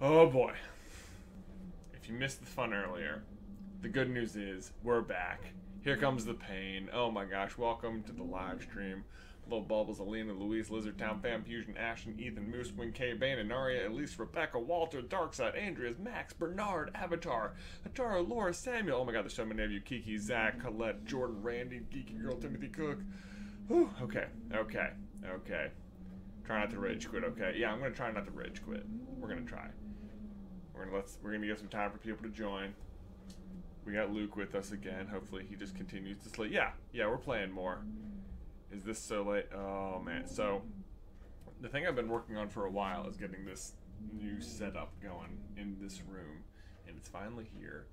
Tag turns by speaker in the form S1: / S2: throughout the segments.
S1: Oh boy. If you missed the fun earlier, the good news is we're back. Here comes the pain. Oh my gosh, welcome to the live stream. Little Bubbles, Alina, Louise, Lizard Town, Fan Fusion, Ashton, Ethan, Moose, Wing, K, Bane, Anaria, Elise, Rebecca, Walter, Darkside, Andreas, Max, Bernard, Avatar, Atara, Laura, Samuel. Oh my god, there's so many of you. Kiki, Zach, Colette, Jordan, Randy, Geeky Girl, Timothy Cook. Whew, okay, okay, okay. Try not to rage quit, okay? Yeah, I'm gonna try not to rage quit. We're gonna try. We're gonna let's we're gonna give some time for people to join. We got Luke with us again. Hopefully he just continues to sleep. Yeah, yeah, we're playing more. Is this so late? Oh man. So the thing I've been working on for a while is getting this new setup going in this room, and it's finally here.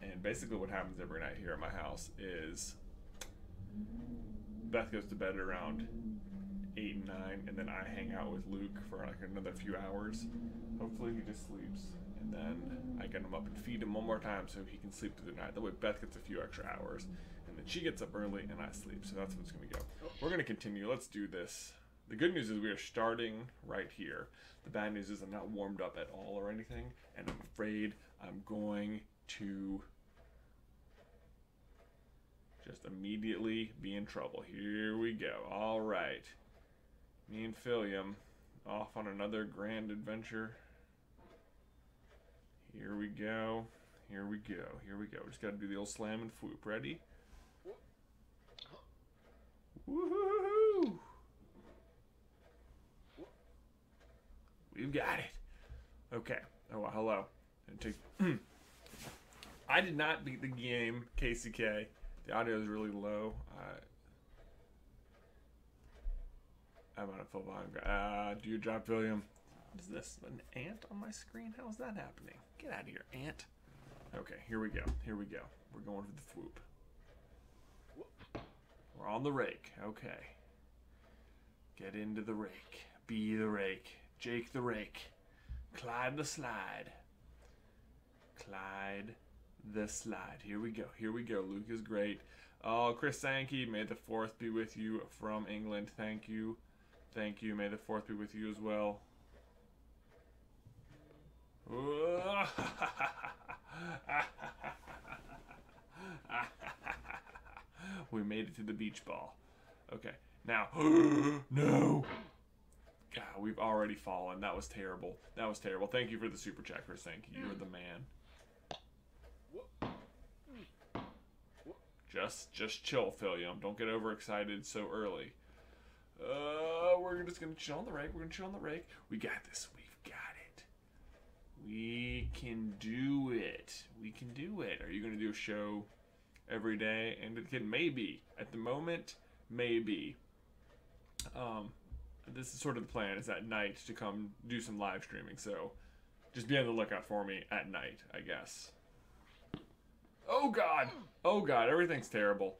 S1: And basically, what happens every night here at my house is Beth goes to bed around eight and nine, and then I hang out with Luke for like another few hours. Hopefully, he just sleeps, and then I get him up and feed him one more time so he can sleep through the night. That way, Beth gets a few extra hours, and then she gets up early and I sleep. So that's what's gonna go. We're gonna continue. Let's do this. The good news is we are starting right here. The bad news is I'm not warmed up at all or anything, and I'm afraid I'm going to just immediately be in trouble. Here we go. All right. Me and Philium off on another grand adventure. Here we go. Here we go. Here we go. Just got to do the old slam and swoop. Ready? Woohoo! We've got it. Okay. Oh, well, hello. I did not beat the game, KCK. The audio is really low. I, I'm on a full volume. Uh, do you drop William? Is this? An ant on my screen? How is that happening? Get out of here, ant. Okay, here we go. Here we go. We're going for the swoop. We're on the rake. Okay. Get into the rake. Be the rake. Jake the rake. Clyde the slide. Clyde the slide. Here we go. Here we go. Luke is great. Oh, Chris Sankey, may the fourth be with you from England. Thank you. Thank you. May the fourth be with you as well. we made it to the beach ball. Okay, now, no. God, we've already fallen. That was terrible. That was terrible. Thank you for the super chat, Chris. Thank you. You're the man. Just, just chill, Philium. Don't get overexcited so early. Uh, we're just gonna chill on the rake. We're gonna chill on the rake. We got this. We've got it. We can do it. We can do it. Are you gonna do a show every day? And it can maybe at the moment, maybe. Um, this is sort of the plan. Is at night to come do some live streaming. So, just be on the lookout for me at night. I guess. Oh God! Oh God! Everything's terrible.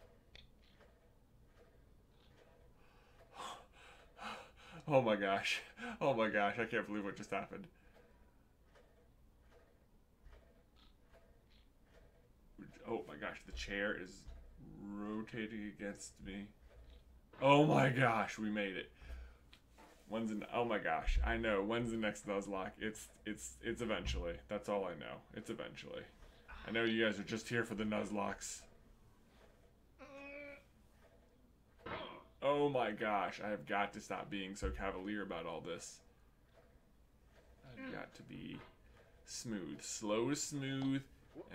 S1: Oh my gosh. Oh my gosh. I can't believe what just happened. Oh my gosh. The chair is rotating against me. Oh my gosh. We made it. When's the, oh my gosh. I know. When's the next Nuzlocke? It's, it's, it's eventually. That's all I know. It's eventually. I know you guys are just here for the Nuzlockes. Oh my gosh, I have got to stop being so cavalier about all this. I've got to be smooth. Slow is smooth,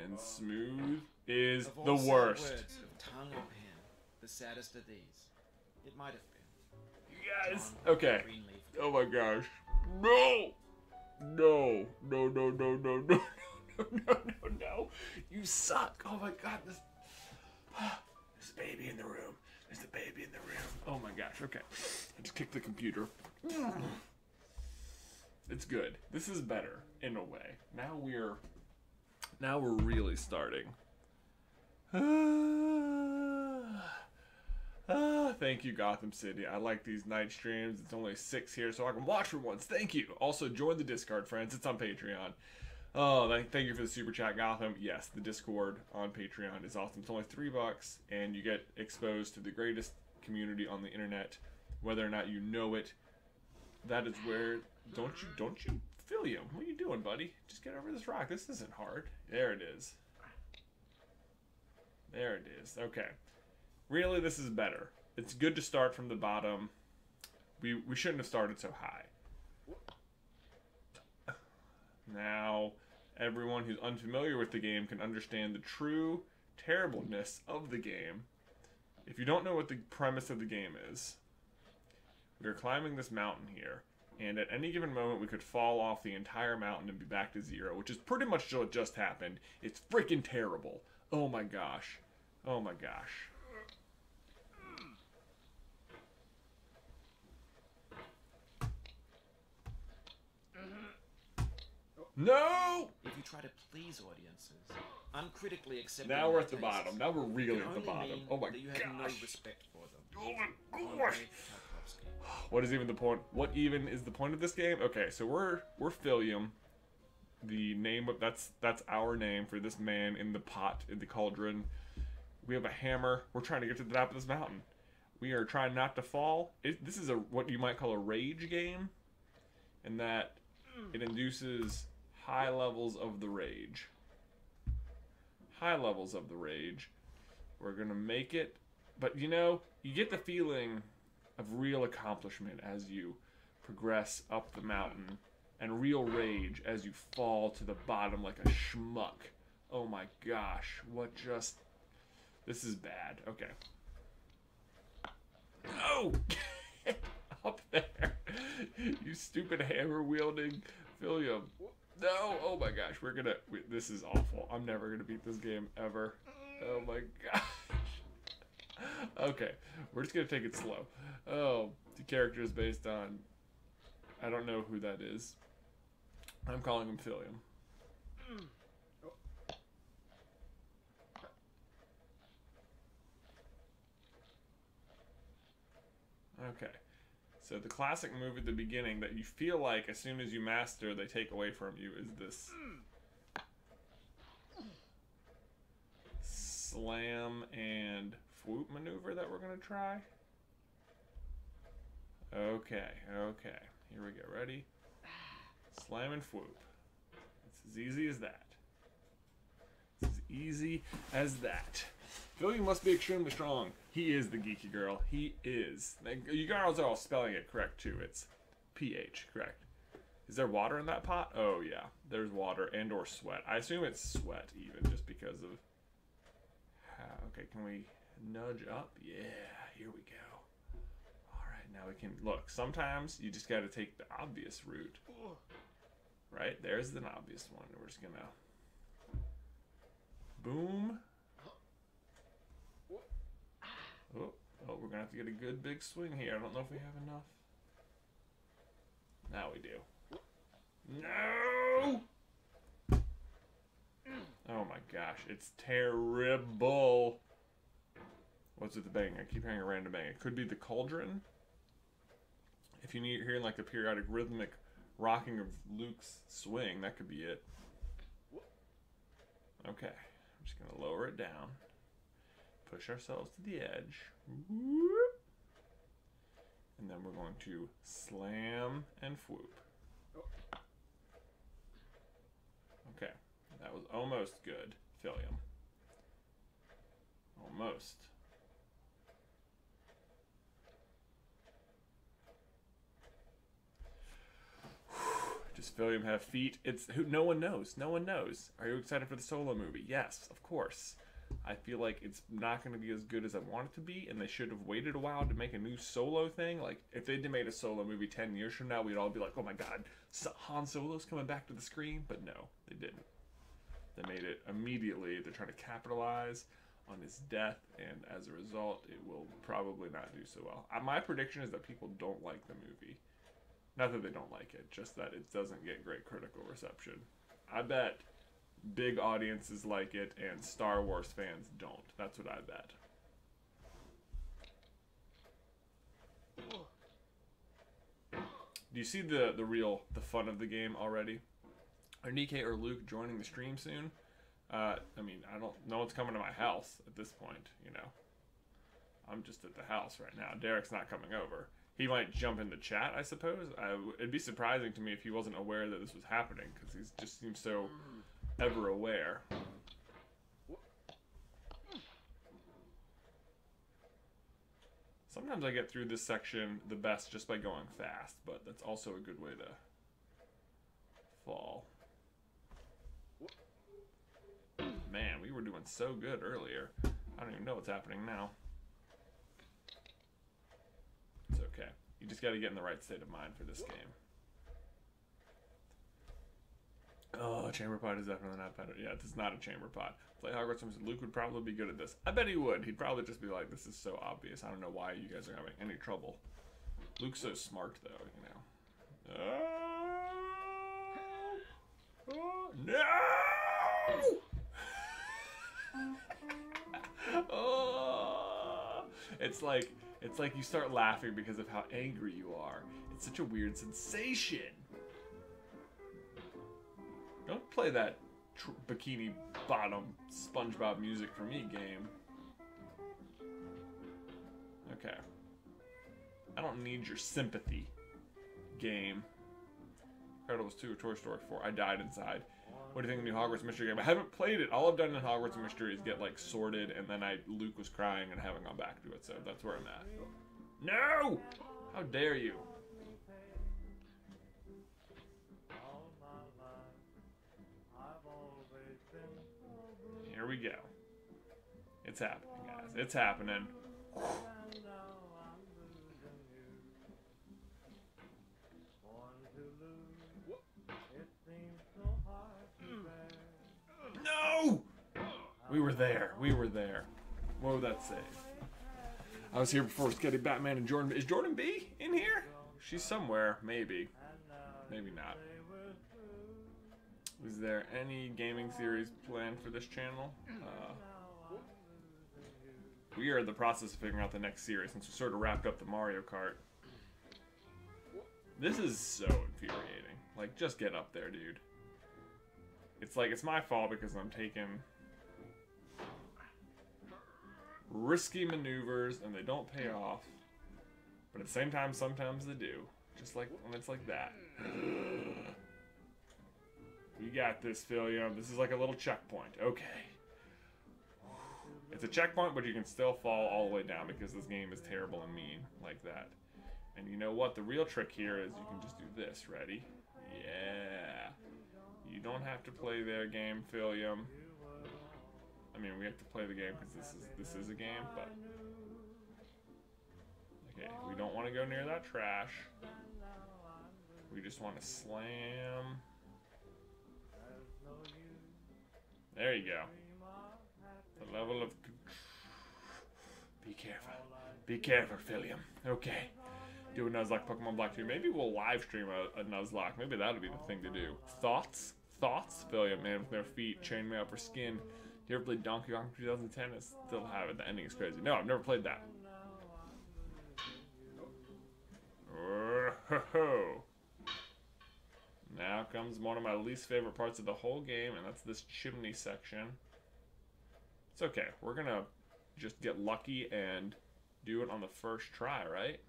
S1: and smooth is the worst.
S2: words of tongue or pen, the saddest of these. It might have been.
S1: You guys,
S2: John
S1: okay. Oh my gosh. No! No, no, no, no, no, no, no, no, no, no. You suck. Oh my god, this. There's a baby in the room. There's a baby in the room. Oh my gosh, okay. I just kicked the computer. It's good. This is better in a way. Now we're now we're really starting. Ah, thank you, Gotham City. I like these night streams. It's only six here, so I can watch for once. Thank you. Also, join the Discord, friends. It's on Patreon. Oh, thank, you for the super chat, Gotham. Yes, the Discord on Patreon is awesome. It's only three bucks, and you get exposed to the greatest community on the internet, whether or not you know it. That is where don't you don't you Philium? What are you doing, buddy? Just get over this rock. This isn't hard. There it is. There it is. Okay. Really, this is better. It's good to start from the bottom. We we shouldn't have started so high. Now, everyone who's unfamiliar with the game can understand the true terribleness of the game. If you don't know what the premise of the game is, we're climbing this mountain here, and at any given moment we could fall off the entire mountain and be back to zero, which is pretty much what just happened. It's freaking terrible. Oh my gosh. Oh my gosh. No!
S2: Try to please audiences, uncritically accept.
S1: Now we're at the
S2: tastes,
S1: bottom. Now we're really at the bottom. Oh my
S2: that you have no respect for them.
S1: Oh my gosh. What is even the point? What even is the point of this game? Okay, so we're we're Philium. The name of that's that's our name for this man in the pot in the cauldron. We have a hammer. We're trying to get to the top of this mountain. We are trying not to fall. It, this is a what you might call a rage game, in that it induces high levels of the rage. High levels of the rage. We're gonna make it, but you know, you get the feeling of real accomplishment as you progress up the mountain, and real rage as you fall to the bottom like a schmuck. Oh my gosh, what just. This is bad. Okay. Oh! Get up there! You stupid hammer wielding Philium. No! Oh my gosh, we're gonna. We, this is awful. I'm never gonna beat this game ever. Oh my gosh. Okay, we're just gonna take it slow. Oh, the character is based on. I don't know who that is. I'm calling him Philium. Okay. So the classic move at the beginning that you feel like as soon as you master they take away from you is this slam and swoop maneuver that we're gonna try. Okay, okay. Here we go. Ready? Slam and swoop. It's as easy as that. It's as easy as that. Philly must be extremely strong. He is the geeky girl. He is. You girls are all spelling it correct too. It's PH, correct. Is there water in that pot? Oh yeah, there's water and or sweat. I assume it's sweat even, just because of. Okay, can we nudge up? Yeah, here we go. All right, now we can look. Sometimes you just got to take the obvious route. Right there's an obvious one. We're just gonna. Boom. Oh, oh, we're gonna have to get a good big swing here. I don't know if we have enough. Now we do. No! Oh my gosh, it's terrible. What's with the bang? I keep hearing a random bang. It could be the cauldron. If you need hearing like the periodic rhythmic rocking of Luke's swing, that could be it. Okay, I'm just gonna lower it down push ourselves to the edge. And then we're going to slam and whoop. Okay, that was almost good, Philium. Almost. Does Philium have feet? It's who no one knows. No one knows. Are you excited for the solo movie? Yes, of course. I feel like it's not going to be as good as I want it to be, and they should have waited a while to make a new solo thing. Like, if they'd made a solo movie 10 years from now, we'd all be like, oh my god, Han Solo's coming back to the screen. But no, they didn't. They made it immediately. They're trying to capitalize on his death, and as a result, it will probably not do so well. Uh, My prediction is that people don't like the movie. Not that they don't like it, just that it doesn't get great critical reception. I bet big audiences like it and Star Wars fans don't. That's what I bet. Do you see the the real the fun of the game already? Are Nikkei or Luke joining the stream soon? Uh, I mean, I don't. No one's coming to my house at this point. You know, I'm just at the house right now. Derek's not coming over. He might jump into chat, I suppose. I it'd be surprising to me if he wasn't aware that this was happening because he just seems so ever aware. Sometimes I get through this section the best just by going fast, but that's also a good way to fall. Man, we were doing so good earlier. I don't even know what's happening now. It's okay. You just got to get in the right state of mind for this game. Oh, chamber pot is definitely not better. Yeah, it's not a chamber pot. Play Hogwarts. Luke would probably be good at this. I bet he would. He'd probably just be like, "This is so obvious. I don't know why you guys are having any trouble." Luke's so smart, though. You know. Oh, oh, no! oh, it's like it's like you start laughing because of how angry you are. It's such a weird sensation. Don't play that bikini bottom SpongeBob music for me game. Okay. I don't need your sympathy, game. Incredibles 2 or Toy Story 4. I died inside. What do you think of the new Hogwarts Mystery game? I haven't played it. All I've done in Hogwarts Mystery is get like sorted, and then I Luke was crying and I haven't gone back to it, so that's where I'm at. No! How dare you? We go. It's happening, guys. It's happening. No! We were there. We were there. What would that say? I was here before Sketty Batman and Jordan. Is Jordan B in here? She's somewhere, maybe. Maybe not. Is there any gaming series planned for this channel? Uh, we are in the process of figuring out the next series since we sort of wrapped up the Mario Kart. This is so infuriating. Like, just get up there, dude. It's like, it's my fault because I'm taking risky maneuvers and they don't pay off. But at the same time, sometimes they do. Just like when it's like that. You got this, Philium. This is like a little checkpoint. Okay. It's a checkpoint, but you can still fall all the way down because this game is terrible and mean like that. And you know what? The real trick here is you can just do this. Ready? Yeah. You don't have to play their game, Philium. I mean, we have to play the game because this is this is a game, but okay, we don't want to go near that trash. We just want to slam. There you go. The level of. Be careful. Be careful, Philium. Okay. Do a Nuzlocke Pokemon Black 2. Maybe we'll live stream a, a Nuzlocke. Maybe that'll be the thing to do. Thoughts? Thoughts? Philium, man, with their feet, chainmail for skin. You ever played Donkey Kong 2010? I still have it. The ending is crazy. No, I've never played that. Oh, now comes one of my least favorite parts of the whole game, and that's this chimney section. It's okay. We're gonna just get lucky and do it on the first try, right?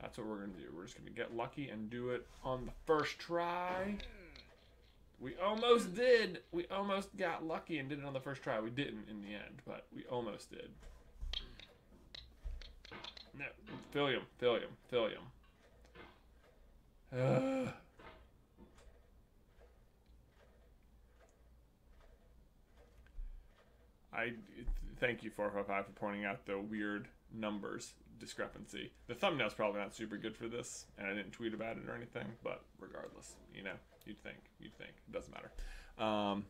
S1: That's what we're gonna do. We're just gonna get lucky and do it on the first try. We almost did. We almost got lucky and did it on the first try. We didn't in the end, but we almost did. No, Philium, Philium, Philium. I thank you 455 for pointing out the weird numbers discrepancy. The thumbnail's probably not super good for this, and I didn't tweet about it or anything, but regardless, you know, you'd think, you'd think. It doesn't matter. Um,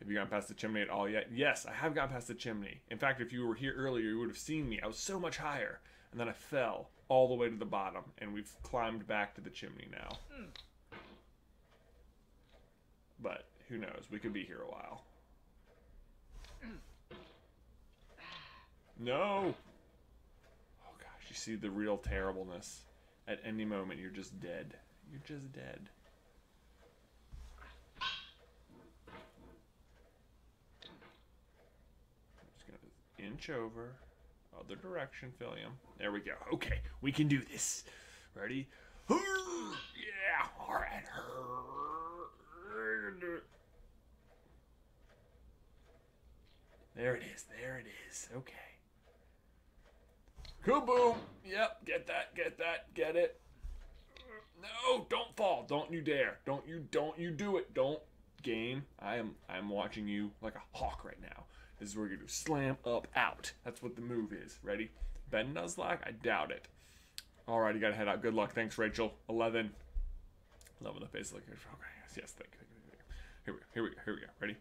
S1: have you gone past the chimney at all yet? Yes, I have gone past the chimney. In fact, if you were here earlier, you would have seen me. I was so much higher, and then I fell all the way to the bottom, and we've climbed back to the chimney now. Mm. But who knows? We could be here a while. Mm. No! Oh gosh, you see the real terribleness. At any moment, you're just dead. You're just dead. I'm just gonna inch over. Other direction, Philium. There we go. Okay, we can do this. Ready? Yeah, all right. There it is. There it is. Okay. Kaboom! Yep, get that, get that, get it. No, don't fall. Don't you dare. Don't you don't you do it. Don't game. I am I am watching you like a hawk right now. This is where gonna do slam up out. That's what the move is. Ready? Ben Nuzlocke? I doubt it. Alright, you gotta head out. Good luck. Thanks, Rachel. Eleven. Eleven the face like okay, yes, yes, thank you. Here we go. Here we go. Here we go. Ready?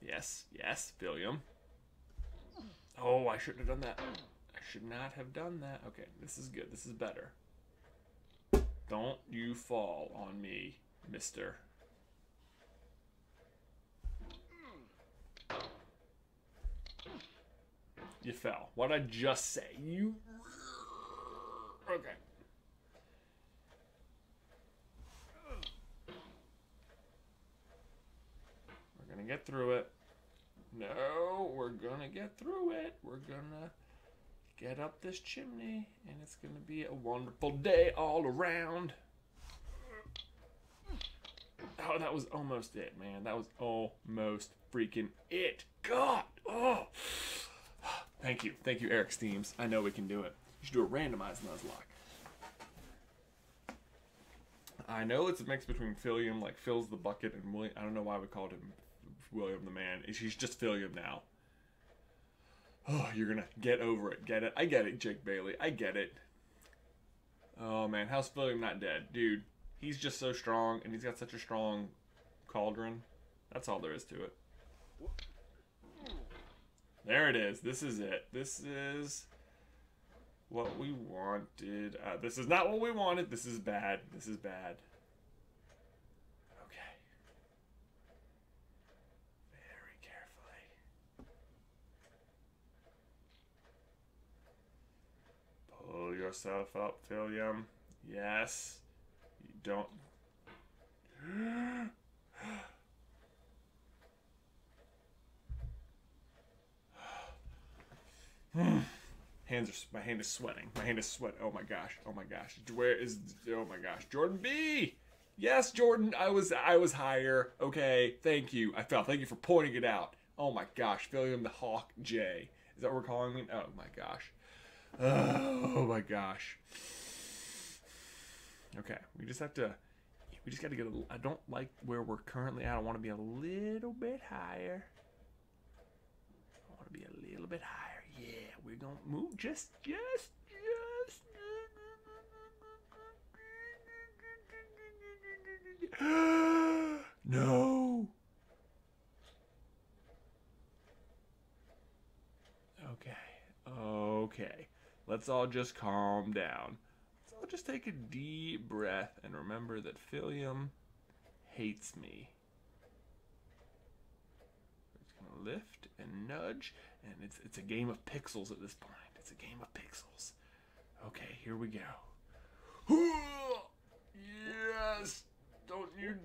S1: Yes, yes, William. Oh, I shouldn't have done that. I should not have done that. Okay, this is good. This is better. Don't you fall on me, mister. You fell. What'd I just say? You. Okay. We're gonna get through it. No, we're gonna get through it. We're gonna get up this chimney, and it's gonna be a wonderful day all around. Oh, that was almost it, man. That was almost freaking it. God. Oh. Thank you. Thank you, Eric Steams. I know we can do it. You should do a randomized Nuzlocke. I know it's a mix between Philium, like fills the bucket, and William. I don't know why we called him William the Man. He's just Philium now. Oh, you're gonna get over it. Get it? I get it, Jake Bailey. I get it. Oh man, how's Philium not dead? Dude, he's just so strong, and he's got such a strong cauldron. That's all there is to it. There it is. This is it. This is what we wanted. Uh, this is not what we wanted. This is bad. This is bad. Okay. Very carefully. Pull yourself up, William. Yes. You don't. Hands are my hand is sweating. My hand is sweat. Oh my gosh. Oh my gosh. Where is oh my gosh. Jordan B. Yes, Jordan. I was I was higher. Okay. Thank you. I fell. Thank you for pointing it out. Oh my gosh. William the Hawk J. Is that what we're calling him? Oh my gosh. Oh my gosh. Okay. We just have to we just got to get a I don't like where we're currently at. I want to be a little bit higher. I want to be a little bit higher. We're gonna move just, just, just. no. Okay. Okay. Let's all just calm down. Let's all just take a deep breath and remember that Philium hates me. It's gonna lift and nudge and it's it's a game of pixels at this point. It's a game of pixels. Okay, here we go. Yes. Don't you?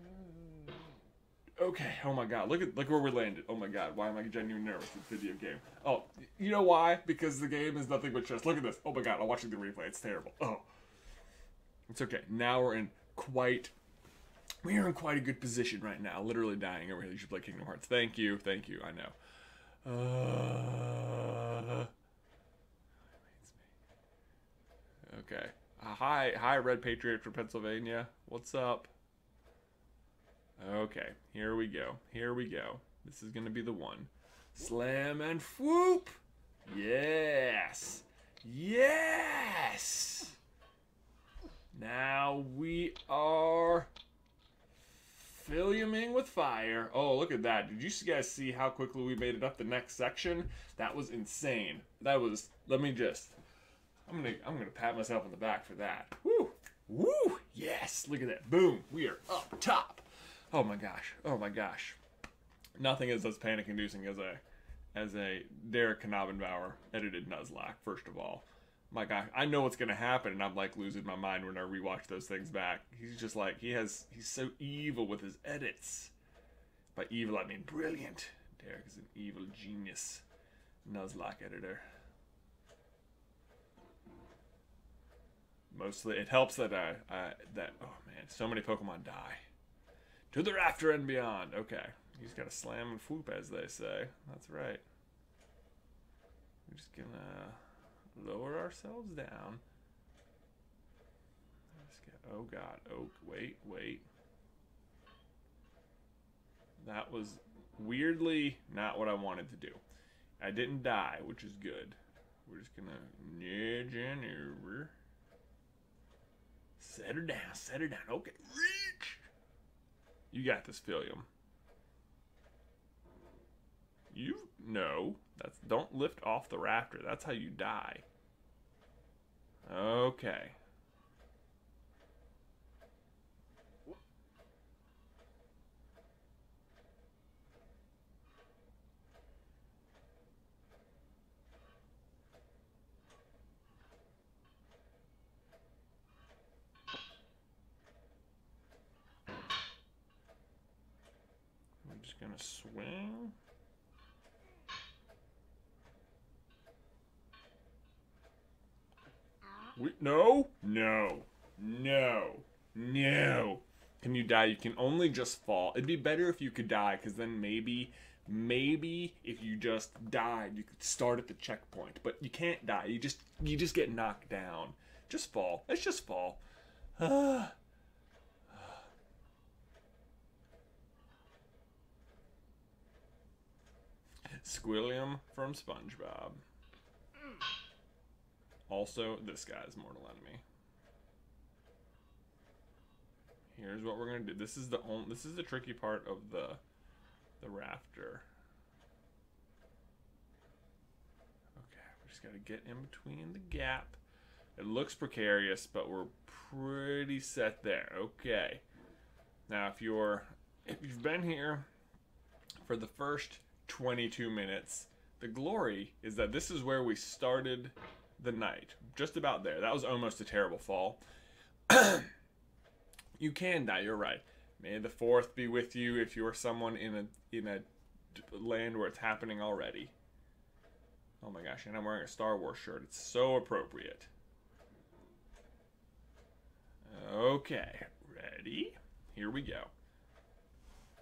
S1: Okay. Oh my God. Look at look where we landed. Oh my God. Why am I genuinely nervous with video game? Oh, you know why? Because the game is nothing but chess. Look at this. Oh my God. I'm watching the replay. It's terrible. Oh. It's okay. Now we're in quite. We are in quite a good position right now. Literally dying over here. You should play Kingdom Hearts. Thank you. Thank you. I know. Uh, okay. Uh, hi, hi, Red Patriot from Pennsylvania. What's up? Okay, here we go. Here we go. This is gonna be the one. Slam and whoop! Yes! Yes! Now we are filming with fire. Oh, look at that. Did you guys see how quickly we made it up the next section? That was insane. That was, let me just, I'm gonna, I'm gonna pat myself on the back for that. Woo! Woo! Yes! Look at that. Boom! We are up top. Oh my gosh. Oh my gosh. Nothing is as panic inducing as a, as a Derek Knabenbauer edited Nuzlocke, first of all my God, I know what's gonna happen, and I'm like losing my mind when I rewatch those things back. He's just like he has, he's so evil with his edits. By evil, I mean brilliant. Derek is an evil genius. Nuzlocke editor. Mostly, it helps that I, I that oh man, so many Pokemon die. To the rafter and beyond. Okay, he's got a slam and swoop, as they say. That's right. We're just gonna lower ourselves down. Get, oh god, oh wait, wait. That was weirdly not what I wanted to do. I didn't die, which is good. We're just gonna nudge in over. Set her down, set her down. Okay, reach. You got this, Philium. You no. That's don't lift off the rafter. That's how you die. Okay. I'm just gonna swing. We, no, no, no, no. Can you die? You can only just fall. It'd be better if you could die, because then maybe, maybe if you just died, you could start at the checkpoint. But you can't die. You just, you just get knocked down. Just fall. Let's just fall. Squilliam from SpongeBob. Also, this guy's mortal enemy. Here's what we're gonna do. This is the only. This is the tricky part of the the rafter. Okay, we just gotta get in between the gap. It looks precarious, but we're pretty set there. Okay. Now, if you're if you've been here for the first 22 minutes, the glory is that this is where we started the night. Just about there. That was almost a terrible fall. you can die, you're right. May the fourth be with you if you're someone in a in a land where it's happening already. Oh my gosh, and I'm wearing a Star Wars shirt. It's so appropriate. Okay, ready? Here we go.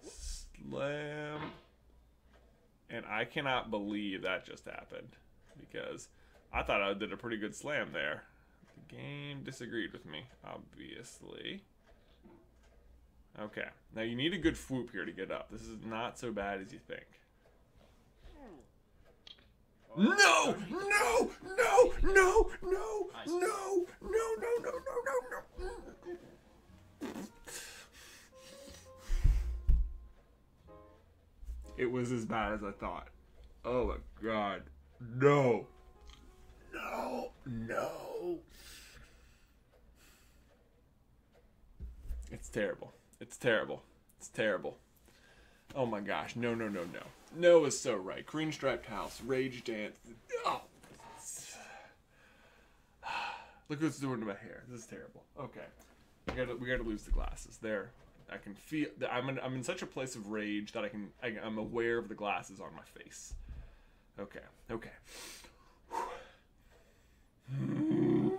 S1: Slam. And I cannot believe that just happened because I thought I did a pretty good slam there. The game disagreed with me, obviously. Okay, now you need a good swoop here to get up. This is not so bad as you think. No! No! No! No! No! No! No! No! No! No! No! No! It was as bad as I thought. Oh my god. No. No. It's terrible. It's terrible. It's terrible. Oh my gosh. No, no, no, no. No is so right. Green striped house. Rage dance. Oh. Look what's doing to my hair. This is terrible. Okay. We gotta, we gotta lose the glasses. There. I can feel. I'm in, I'm in such a place of rage that I can. I, I'm aware of the glasses on my face. Okay. Okay.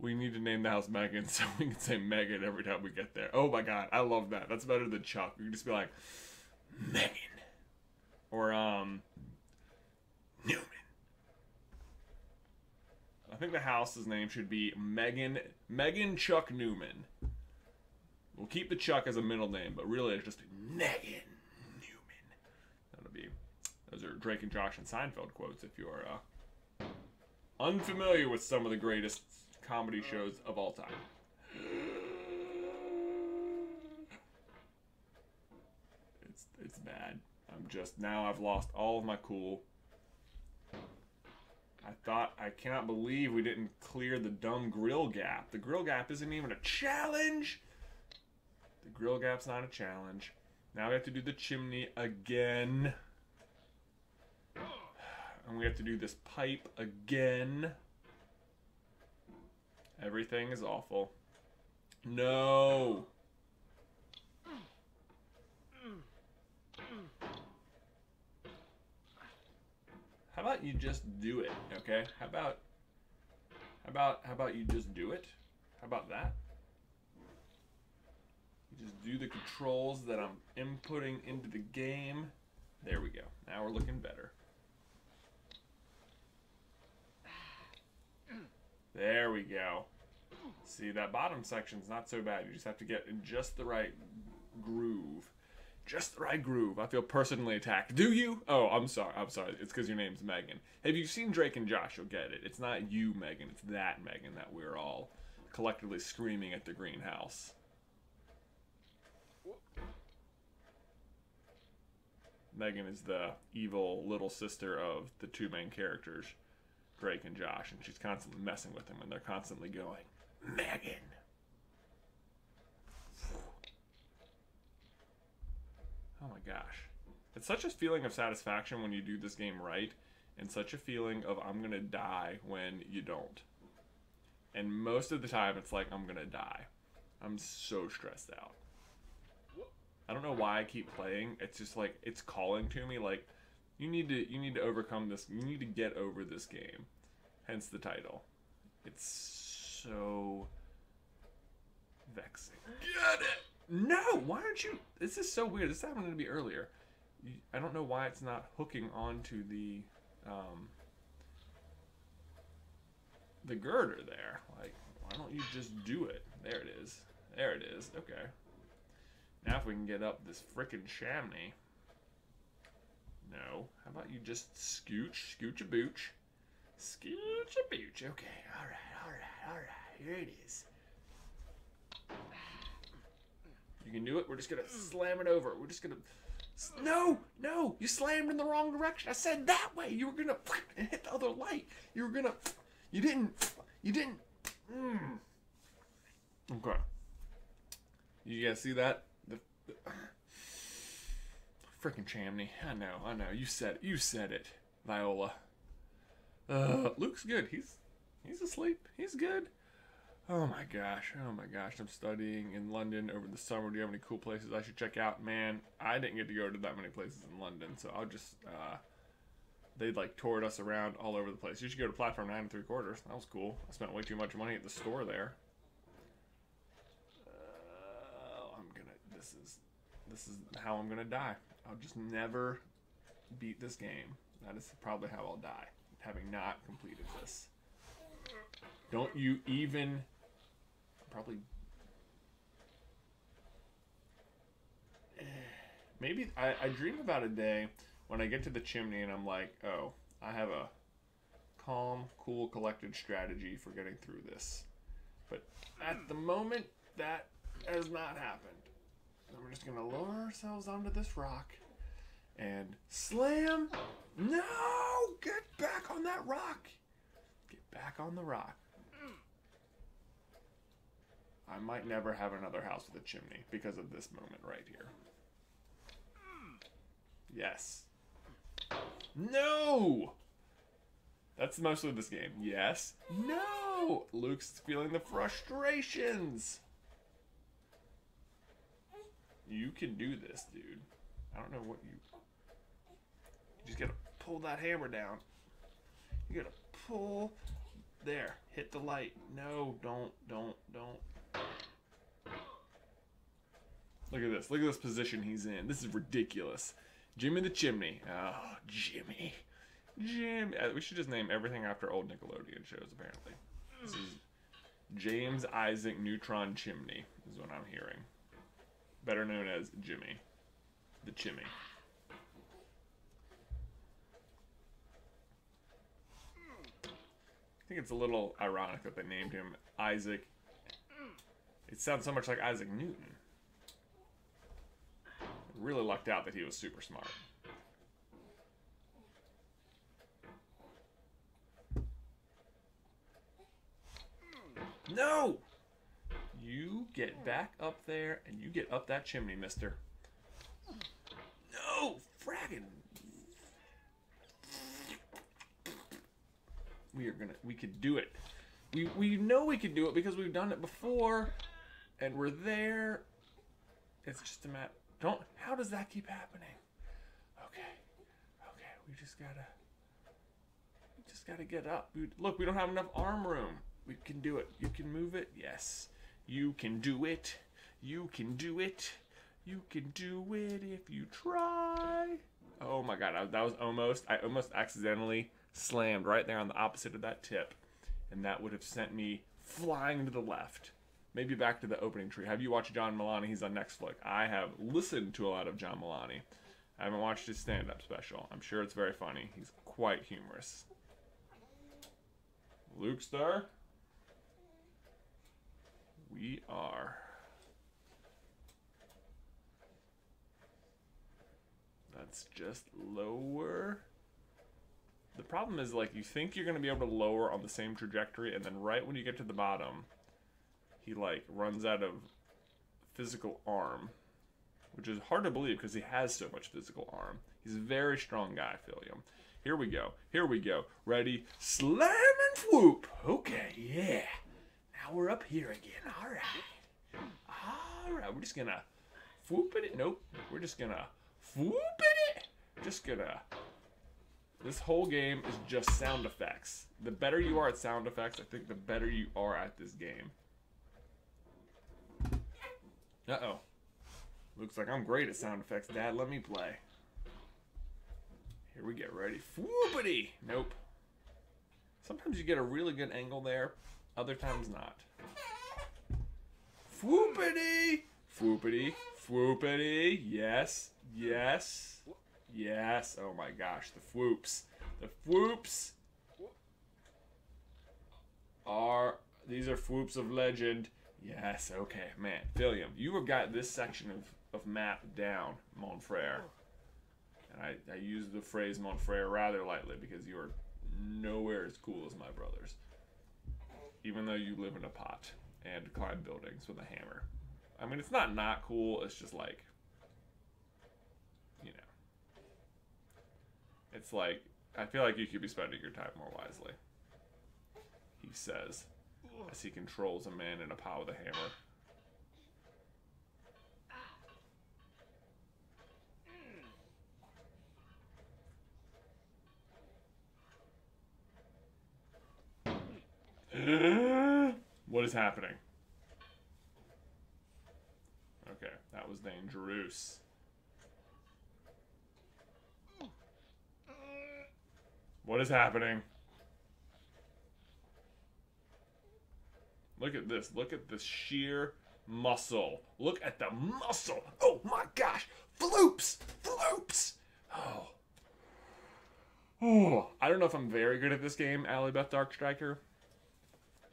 S1: We need to name the house Megan so we can say Megan every time we get there. Oh my god, I love that. That's better than Chuck. We can just be like Megan or um Newman. I think the house's name should be Megan Megan Chuck Newman. We'll keep the Chuck as a middle name, but really it's just Megan those are Drake and Josh and Seinfeld quotes if you are uh, unfamiliar with some of the greatest comedy shows of all time. It's it's bad. I'm just now I've lost all of my cool. I thought I cannot believe we didn't clear the dumb grill gap. The grill gap isn't even a challenge. The grill gap's not a challenge. Now we have to do the chimney again. And we have to do this pipe again. Everything is awful. No! How about you just do it, okay? How about how about how about you just do it? How about that? You just do the controls that I'm inputting into the game. There we go. Now we're looking better. There we go. See, that bottom section's not so bad. You just have to get in just the right groove. Just the right groove. I feel personally attacked. Do you? Oh, I'm sorry. I'm sorry. It's because your name's Megan. Have you seen Drake and Josh? You'll get it. It's not you, Megan. It's that Megan that we're all collectively screaming at the greenhouse. Megan is the evil little sister of the two main characters, Drake and Josh, and she's constantly messing with them, and they're constantly going, Megan. Oh my gosh. It's such a feeling of satisfaction when you do this game right, and such a feeling of I'm gonna die when you don't. And most of the time, it's like I'm gonna die. I'm so stressed out. I don't know why I keep playing. It's just like it's calling to me like you need to you need to overcome this. You need to get over this game. Hence the title. It's so vexing. Get it? No, why aren't you? This is so weird. This happened to me earlier. I don't know why it's not hooking onto the um, the girder there. Like, why don't you just do it? There it is. There it is. Okay. Now if we can get up this frickin' chimney. No. How about you just scooch, scooch a booch. Scooch a booch. Okay. Alright, alright, alright. Here it is. You can do it. We're just gonna slam it over. We're just gonna. No, no, you slammed in the wrong direction. I said that way. You were gonna hit the other light. You were gonna. You didn't. You didn't. Mm. Okay. You guys see that? The, the freaking Chamney. I know. I know. You said it. You said it, Viola. Uh, Luke's good. He's he's asleep. He's good. Oh my gosh. Oh my gosh. I'm studying in London over the summer. Do you have any cool places I should check out? Man, I didn't get to go to that many places in London, so I'll just uh they like toured us around all over the place. You should go to platform nine and three quarters. That was cool. I spent way too much money at the store there. Uh, I'm gonna. This is this is how I'm gonna die. I'll just never beat this game. That is probably how I'll die, having not completed this. Don't you even probably maybe I, I dream about a day when I get to the chimney and I'm like, oh, I have a calm, cool, collected strategy for getting through this. But at the moment, that has not happened. And we're just gonna lower ourselves onto this rock and slam. No! Get back on that rock! Get back on the rock. I might never have another house with a chimney because of this moment right here. Yes. No! That's mostly this game. Yes. No! Luke's feeling the frustrations. You can do this, dude. I don't know what you. You just gotta pull that hammer down. You gotta pull. There. Hit the light. No, don't, don't, don't. Look at this. Look at this position he's in. This is ridiculous. Jimmy the Chimney. Oh, Jimmy. Jim. Uh, we should just name everything after old Nickelodeon shows, apparently. This is James Isaac Neutron Chimney, is what I'm hearing. Better known as Jimmy. The Chimney. I think it's a little ironic that they named him Isaac. It sounds so much like Isaac Newton. Really lucked out that he was super smart. No! You get back up there and you get up that chimney, mister. No! Fraggin'. We are gonna, we could do it. We, we know we could do it because we've done it before and we're there. It's just a matter. Don't, how does that keep happening? Okay. Okay, we just gotta. We just gotta get up. We- Look, we don't have enough arm room. We can do it. You can move it. Yes. You can do it. You can do it. You can do it if you try. Oh my god, I- that was almost. I almost accidentally slammed right there on the opposite of that tip, and that would have sent me flying to the left. Maybe back to the opening tree. Have you watched John Mulaney? He's on next. Netflix. I have listened to a lot of John Mulaney. I haven't watched his stand-up special. I'm sure it's very funny. He's quite humorous. Luke's there. We are. That's just lower. The problem is, like, you think you're going to be able to lower on the same trajectory, and then right when you get to the bottom, he, like, runs out of physical arm. Which is hard to believe because he has so much physical arm. He's a very strong guy, Philliam. Here we go. Here we go. Ready? Slam and whoop. Okay, yeah. Now we're up here again. All right. All right. We're just gonna whoop it. Nope. We're just gonna whoop it. Just gonna. This whole game is just sound effects. The better you are at sound effects, I think the better you are at this game. Uh oh. Looks like I'm great at sound effects, Dad. Let me play. Here we get ready. Whoopity! Nope. Sometimes you get a really good angle there, other times not. Whoopity! Whoopity! Whoopity! Yes! Yes! Yes! Oh my gosh, the whoops. The whoops are. These are whoops of legend. Yes, okay, man. Philliam, you have got this section of, of map down, Monfrere. And I, I use the phrase Monfrere rather lightly because you are nowhere as cool as my brothers. Even though you live in a pot and climb buildings with a hammer. I mean, it's not not cool, it's just like, you know. It's like, I feel like you could be spending your time more wisely. He says, as he controls a man in a pot with a hammer. what is happening? Okay, that was dangerous. What is happening? Look at this. Look at the sheer muscle. Look at the muscle. Oh my gosh. Floops. Floops. Oh. Oh. I don't know if I'm very good at this game, Alibeth Dark Striker.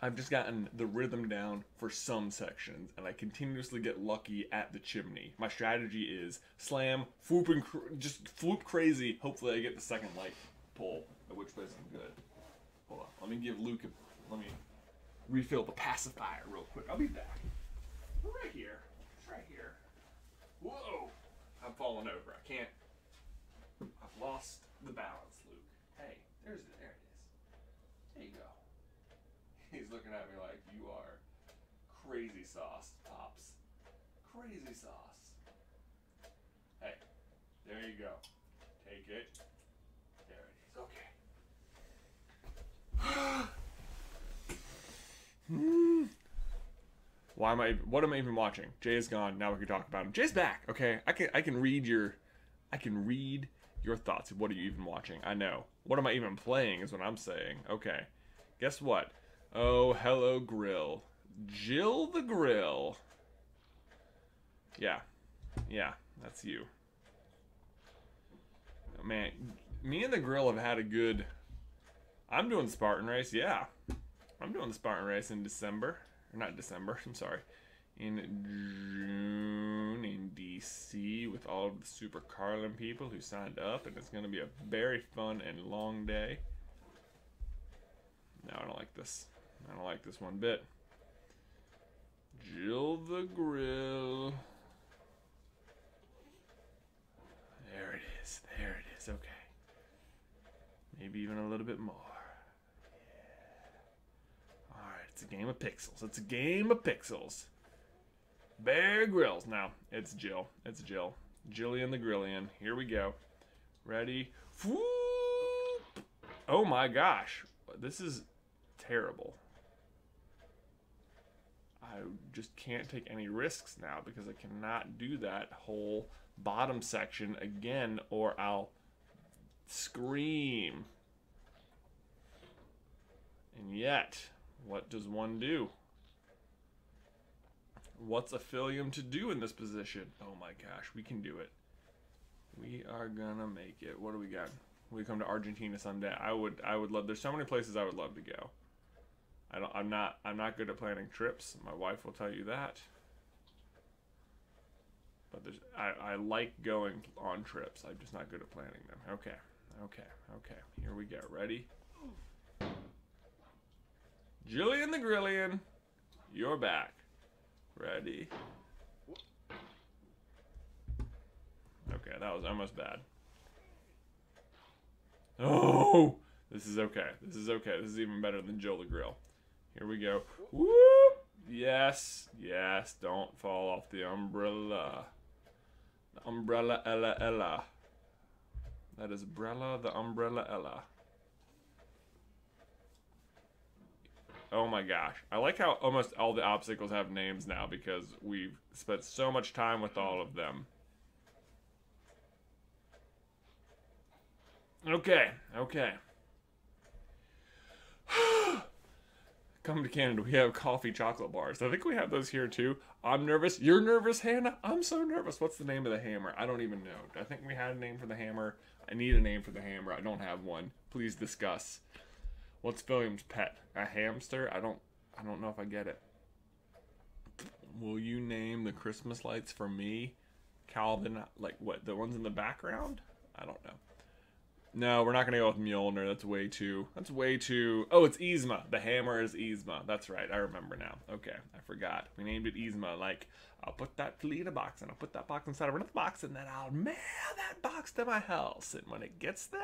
S1: I've just gotten the rhythm down for some sections, and I continuously get lucky at the chimney. My strategy is slam, floop, and just floop crazy. Hopefully, I get the second light pull, at which place I'm good. Hold on, let me give Luke. A, let me refill the pacifier real quick. I'll be back. Right here, It's right here. Whoa! I'm falling over. I can't. I've lost the balance, Luke. Hey, there's there it is. There you go. He's looking at me like you are crazy sauce, pops. Crazy sauce. Hey, there you go. Take it. There it is. Okay. Why am I? What am I even watching? Jay is gone. Now we can talk about him. Jay's back. Okay, I can I can read your, I can read your thoughts. What are you even watching? I know. What am I even playing? Is what I'm saying. Okay. Guess what? Oh, hello, Grill. Jill the Grill. Yeah. Yeah, that's you. Man, me and the Grill have had a good. I'm doing Spartan race, yeah. I'm doing the Spartan race in December. Or not December, I'm sorry. In June in DC with all of the Super Carlin people who signed up, and it's going to be a very fun and long day. No, I don't like this. I don't like this one bit. Jill the Grill. There it is. There it is. Okay. Maybe even a little bit more. Yeah. Alright, it's a game of pixels. It's a game of pixels. Bear Grylls. Now, it's Jill. It's Jill. Jillian the Grillian. Here we go. Ready? Whoop! Oh my gosh. This is terrible. I just can't take any risks now because I cannot do that whole bottom section again or I'll scream. And yet, what does one do? What's Aphelium to do in this position? Oh my gosh, we can do it. We are gonna make it. What do we got? We come to Argentina someday. I would I would love there's so many places I would love to go. I don't I'm not I'm not good at planning trips. My wife will tell you that. But there's I, I like going on trips. I'm just not good at planning them. Okay. Okay. Okay. Here we go. Ready? Jillian the Grillian, you're back. Ready? Okay, that was almost bad. Oh, this is okay. This is okay. This is even better than Joe the Grill. Here we go. Whoop! Yes, yes. Don't fall off the umbrella. The umbrella Ella Ella. That is Brella the umbrella Ella. Oh my gosh. I like how almost all the obstacles have names now because we've spent so much time with all of them. Okay, okay. Come to Canada, we have coffee chocolate bars. I think we have those here too. I'm nervous. You're nervous, Hannah? I'm so nervous. What's the name of the hammer? I don't even know. I think we had a name for the hammer. I need a name for the hammer. I don't have one. Please discuss. What's William's pet? A hamster? I don't I don't know if I get it. Will you name the Christmas lights for me? Calvin like what, the ones in the background? I don't know. No, we're not gonna go with Mjolnir. That's way too. That's way too. Oh, it's Yzma. The hammer is Yzma. That's right. I remember now. Okay, I forgot. We named it Yzma. Like, I'll put that flea in a box, and I'll put that box inside of another box, and then I'll mail that box to my house. And when it gets there,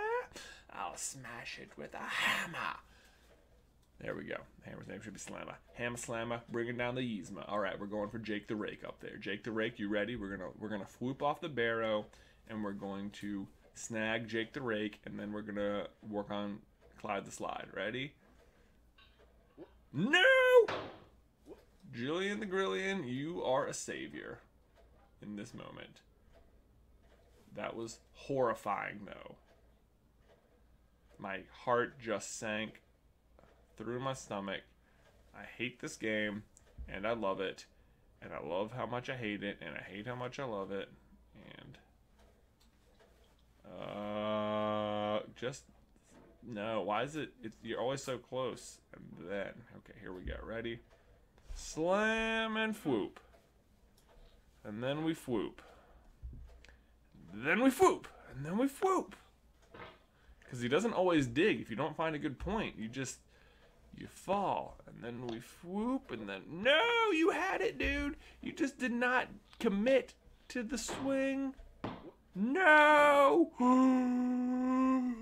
S1: I'll smash it with a hammer. There we go. Hammer's name should be Slammer. Hammer Slammer, bringing down the Yzma. All right, we're going for Jake the Rake up there. Jake the Rake, you ready? We're gonna we're gonna swoop off the barrow, and we're going to snag Jake the Rake, and then we're gonna work on Clyde the Slide. Ready? No! Jillian the Grillian, you are a savior in this moment. That was horrifying, though. My heart just sank through my stomach. I hate this game, and I love it, and I love how much I hate it, and I hate how much I love it, and uh, just no. Why is it? It's, you're always so close. And then, okay, here we go. Ready? Slam and swoop. And then we swoop. Then we swoop. And then we swoop. Because he doesn't always dig. If you don't find a good point, you just you fall. And then we swoop. And then no, you had it, dude. You just did not commit to the swing. No!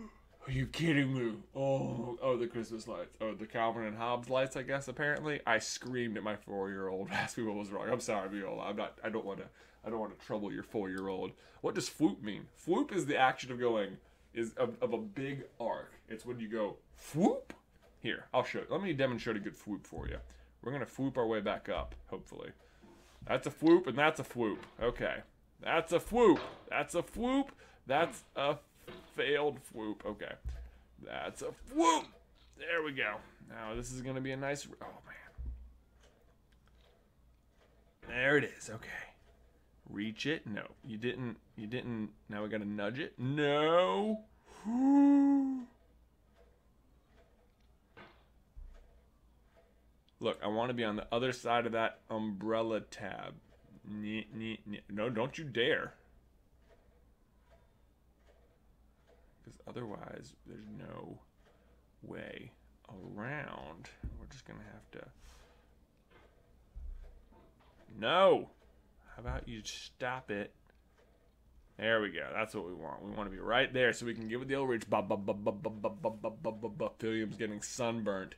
S1: Are you kidding me? Oh, oh, the Christmas lights. Oh, the Calvin and Hobbes lights. I guess apparently, I screamed at my four-year-old. Asked me what was wrong. I'm sorry, Viola. I'm not. I don't want to. I don't want to trouble your four-year-old. What does floop mean? Floop is the action of going is of, of a big arc. It's when you go swoop. Here, I'll show. you. Let me demonstrate a good swoop for you. We're gonna swoop our way back up. Hopefully, that's a swoop and that's a swoop. Okay. That's a swoop. That's a swoop. That's a failed swoop. Okay. That's a swoop. There we go. Now this is going to be a nice... Oh, man. There it is. Okay. Reach it. No. You didn't... You didn't... Now we got to nudge it. No. Look, I want to be on the other side of that umbrella tab. No, don't you dare. Because otherwise, there's no way around. We're just going to have to... No! How about you stop it? There we go. That's what we want. We want to be right there so we can give it the old reach. William's getting sunburnt.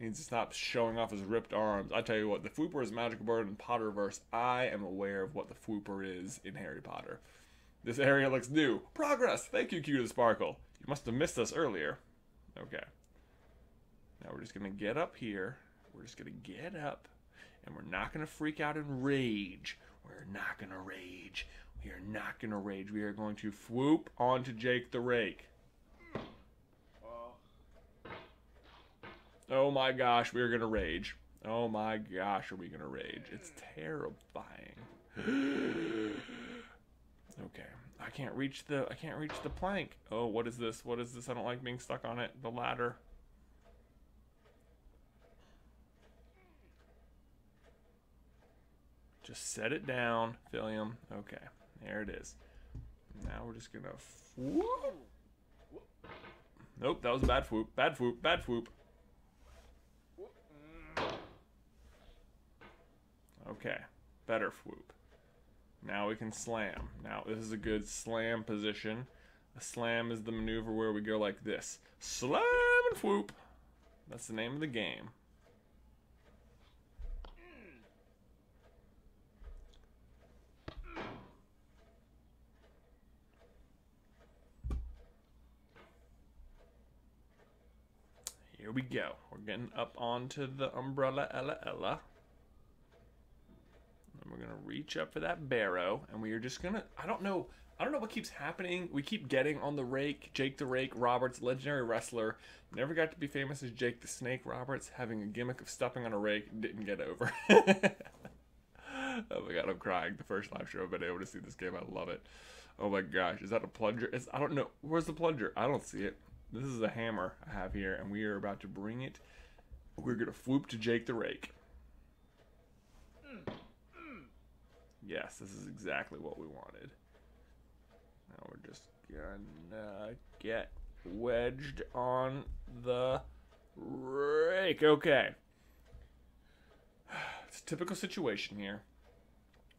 S1: He needs to stop showing off his ripped arms. I tell you what, the Fwooper is a magical bird in Potterverse. I am aware of what the Fwooper is in Harry Potter. This area looks new. Progress! Thank you, Q to Sparkle. You must have missed us earlier. Okay. Now we're just gonna get up here. We're just gonna get up, and we're not gonna freak out and rage. We're not gonna rage. We are not gonna rage. We are going to swoop onto Jake the Rake. Oh my gosh, we are gonna rage. Oh my gosh, are we gonna rage? It's terrifying. okay. I can't reach the I can't reach the plank. Oh, what is this? What is this? I don't like being stuck on it. The ladder. Just set it down, Philliam. Okay, there it is. Now we're just gonna whoop. Nope, that was a bad swoop. Bad swoop. Bad swoop. Okay, better swoop. Now we can slam. Now this is a good slam position. A slam is the maneuver where we go like this. Slam and swoop. That's the name of the game. Here we go. We're getting up onto the umbrella Ella Ella. We're gonna reach up for that barrow, and we are just gonna. I don't know. I don't know what keeps happening. We keep getting on the rake. Jake the Rake Roberts, legendary wrestler, never got to be famous as Jake the Snake Roberts, having a gimmick of stepping on a rake, didn't get over. oh my god, I'm crying. The first live show I've been able to see this game. I love it. Oh my gosh, is that a plunger? It's, I don't know. Where's the plunger? I don't see it. This is a hammer I have here, and we are about to bring it. We're gonna swoop to Jake the Rake. Hmm. Yes, this is exactly what we wanted. Now we're just gonna get wedged on the rake. Okay. It's a typical situation here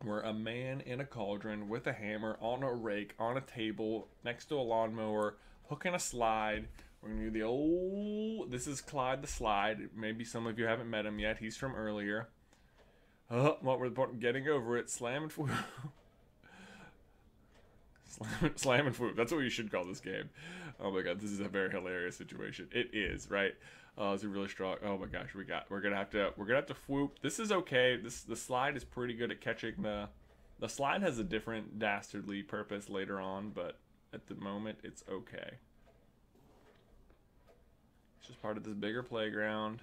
S1: where a man in a cauldron with a hammer on a rake on a table next to a lawnmower hooking a slide. We're gonna do the old. This is Clyde the Slide. Maybe some of you haven't met him yet. He's from earlier. Oh, what we're getting over it. Slam and swoop. slam, slam and swoop. That's what you should call this game. Oh my god, this is a very hilarious situation. It is right. Oh, it's a really strong. Oh my gosh, we got. We're gonna have to. We're gonna have to swoop. This is okay. This the slide is pretty good at catching the. The slide has a different dastardly purpose later on, but at the moment it's okay. It's just part of this bigger playground.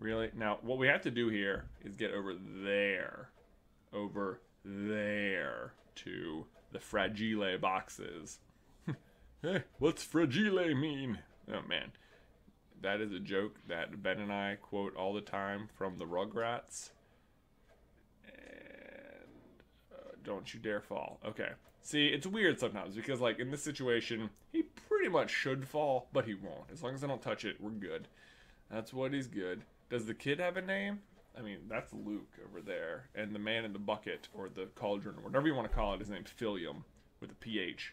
S1: Really? Now, what we have to do here is get over there. Over there to the fragile boxes. hey, what's fragile mean? Oh, man. That is a joke that Ben and I quote all the time from the Rugrats. And uh, don't you dare fall. Okay. See, it's weird sometimes because, like, in this situation, he pretty much should fall, but he won't. As long as I don't touch it, we're good. That's what he's good. Does the kid have a name? I mean, that's Luke over there. And the man in the bucket, or the cauldron, or whatever you want to call it, his name's Philliam, with a PH.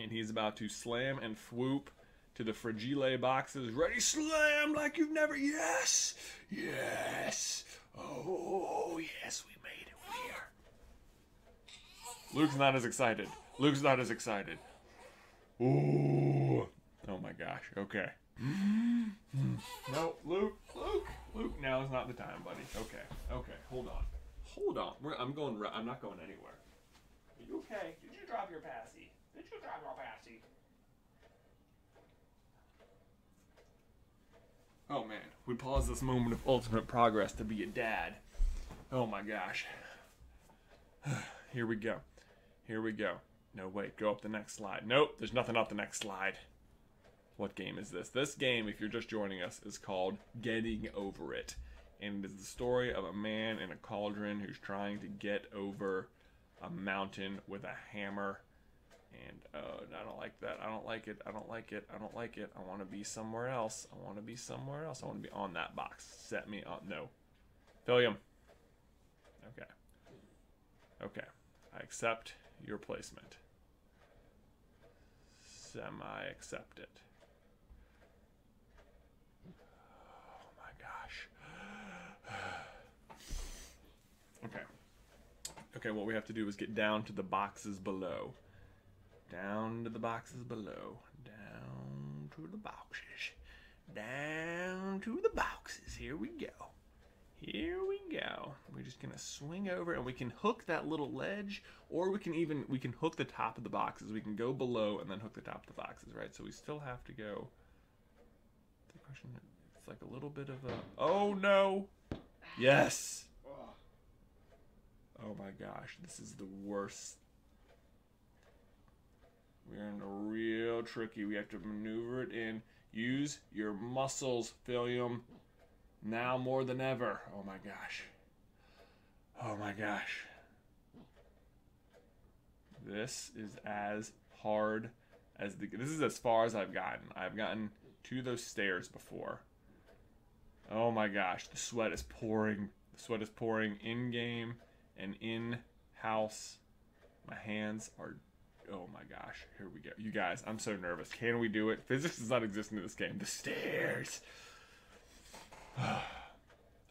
S1: And he's about to slam and swoop to the fragile boxes. Ready, slam like you've never. Yes! Yes! Oh, yes, we made it. We're here. Luke's not as excited. Luke's not as excited. Ooh. Oh my gosh. Okay. Mm-hmm. no, Luke, Luke, Luke. Now is not the time, buddy. Okay, okay. Hold on, hold on. We're, I'm going. I'm not going anywhere. Are you okay? Did you drop your passy? Did you drop your passy? Oh man, we pause this moment of ultimate progress to be a dad. Oh my gosh. Here we go. Here we go. No, wait, go up the next slide. Nope, there's nothing up the next slide. What game is this? This game, if you're just joining us, is called Getting Over It. And it is the story of a man in a cauldron who's trying to get over a mountain with a hammer. And uh, I don't like that. I don't like it. I don't like it. I don't like it. I want to be somewhere else. I want to be somewhere else. I want to be on that box. Set me on. No. William. Okay. Okay. I accept your placement. Semi accept it. Okay. Okay, what we have to do is get down to the boxes below. Down to the boxes below. Down to the boxes. Down to the boxes. Here we go. Here we go. We're just gonna swing over and we can hook that little ledge, or we can even we can hook the top of the boxes. We can go below and then hook the top of the boxes, right? So we still have to go. The question it's like a little bit of a oh no. Yes. Oh my gosh, this is the worst. We're in a real tricky. We have to maneuver it in. Use your muscles, Philliam. Now more than ever. Oh my gosh. Oh my gosh. This is as hard as the. This is as far as I've gotten. I've gotten to those stairs before. Oh my gosh, the sweat is pouring. The sweat is pouring in game and in house. My hands are. Oh my gosh, here we go. You guys, I'm so nervous. Can we do it? Physics does not exist in this game. The stairs.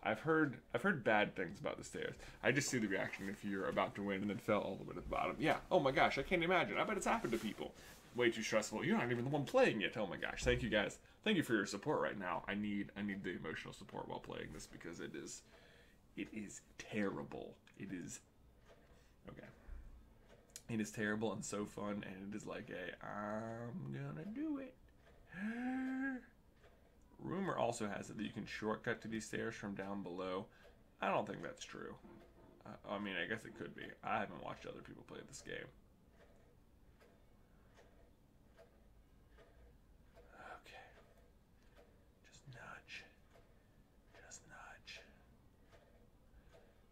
S1: I've heard I've heard bad things about the stairs. I just see the reaction if you're about to win and then fell all the way to the bottom. Yeah. Oh my gosh, I can't imagine. I bet it's happened to people. Way too stressful. You're not even the one playing it. Oh my gosh. Thank you guys. Thank you for your support right now. I need I need the emotional support while playing this because it is it is terrible. It is okay. It is terrible and so fun and it is like a I'm gonna do it. Rumor also has it that you can shortcut to these stairs from down below. I don't think that's true. I mean, I guess it could be. I haven't watched other people play this game. Okay. Just nudge. Just nudge.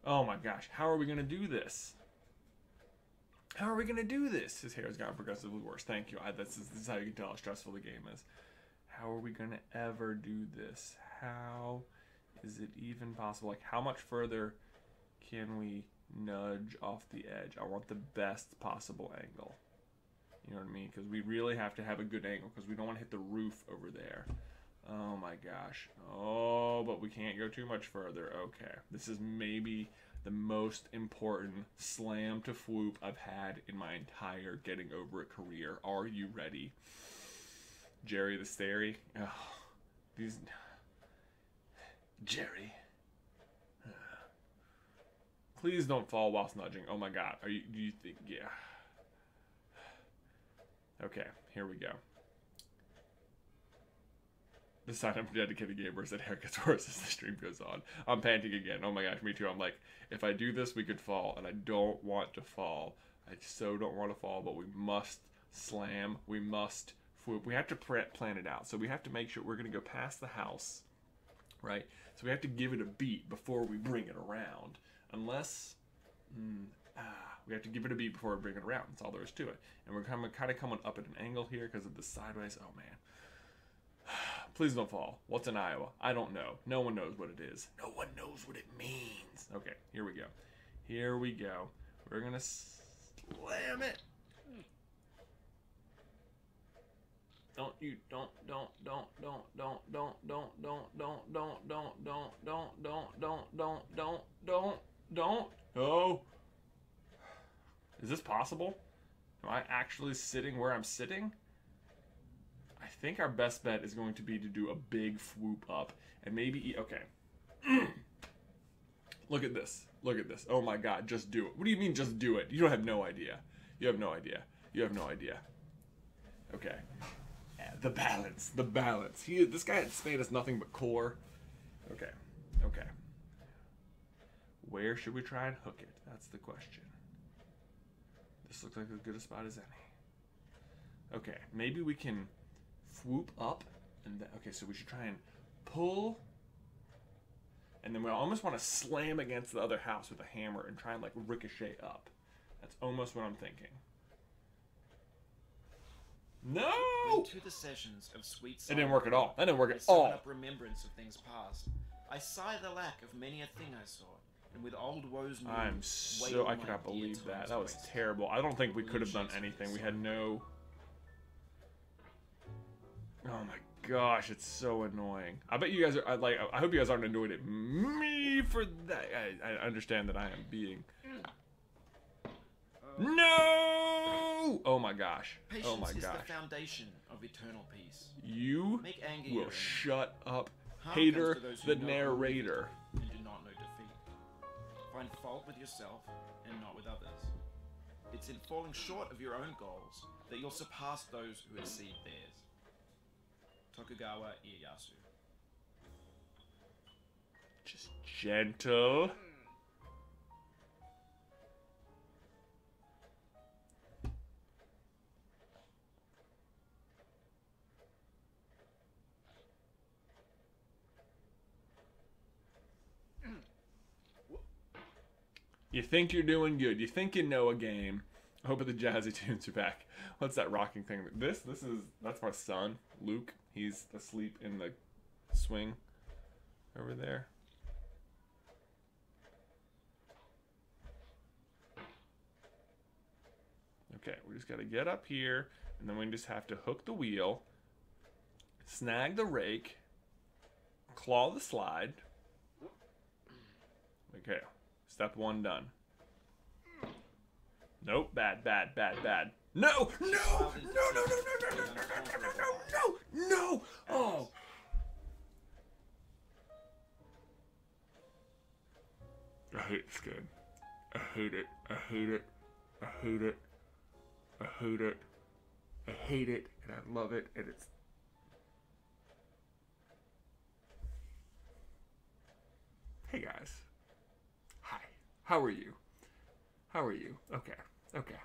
S1: Oh my gosh, how are we going to do this? How are we going to do this? His hair has gotten progressively worse. Thank you. I, this, is, this is how you can tell how stressful the game is. How are we going to ever do this? How is it even possible? Like, how much further can we nudge off the edge? I want the best possible angle. You know what I mean? Because we really have to have a good angle because we don't want to hit the roof over there. Oh my gosh. Oh, but we can't go too much further. Okay. This is maybe the most important slam to fwoop I've had in my entire getting over it career. Are you ready? Jerry the Stary. Oh, these. Jerry. Please don't fall whilst nudging. Oh my god. Are you do you think yeah. Okay, here we go. The sign up dedicated gamers said hair gets worse as the stream goes on. I'm panting again. Oh my gosh, me too. I'm like, if I do this, we could fall, and I don't want to fall. I so don't want to fall, but we must slam. We must we have to plan it out. So we have to make sure we're going to go past the house, right? So we have to give it a beat before we bring it around. Unless, mm, ah, we have to give it a beat before we bring it around. That's all there is to it. And we're kind of coming up at an angle here because of the sideways. Oh, man. Please don't fall. What's in Iowa? I don't know. No one knows what it is. No one knows what it means. Okay, here we go. Here we go. We're going to slam it. don't you don't don't don't don't don't don't don't don't don't don't don't don't don't don't don't don't don't don't don't oh is this possible am i actually sitting where i'm sitting i think our best bet is going to be to do a big swoop up and maybe okay look at this look at this oh my god just do it what do you mean just do it you don't have no idea you have no idea you have no idea okay the balance, the balance. He, this guy at Spain has nothing but core. Okay, okay. Where should we try and hook it? That's the question. This looks like as good a spot as any. Okay, maybe we can swoop up and then, okay, so we should try and pull and then we almost want to slam against the other house with a hammer and try and like ricochet up. That's almost what I'm thinking. No.
S2: When to the sessions of sweet.
S1: It didn't work at all. That didn't work at all.
S2: up remembrance of things past. I sigh the lack of many a thing I saw, and with old woes new,
S1: I'm so I cannot believe that. That was
S2: waste.
S1: terrible. I don't think we could have done anything. We had no. Oh my gosh, it's so annoying. I bet you guys are I- like. I hope you guys aren't annoyed at me for that. I, I understand that I am being No! Oh my gosh.
S2: Patience
S1: oh my
S2: is
S1: gosh.
S2: the foundation of eternal peace.
S1: You
S2: Make anger
S1: will shut up,
S2: Harm
S1: hater,
S2: comes to those who
S1: the narrator.
S2: And do not know defeat. Find fault with yourself and not with others. It's in falling short of your own goals that you'll surpass those who exceed theirs. Tokugawa Ieyasu.
S1: Just gentle. Hmm. You think you're doing good. You think you know a game. Hope the jazzy tunes are back. What's that rocking thing? This, this is that's my son, Luke. He's asleep in the swing over there. Okay, we just got to get up here, and then we just have to hook the wheel, snag the rake, claw the slide. Okay, step one done. Nope, bad, bad, bad, bad. No, no, no, no, no, no, no, no, no, no, no, no, no, oh. I hate this game. I hate it. I hate it. I hate it. I hate it. I hate it, and I love it, and it's. Hey guys. Hi. How are you? How are you? Okay. Okay.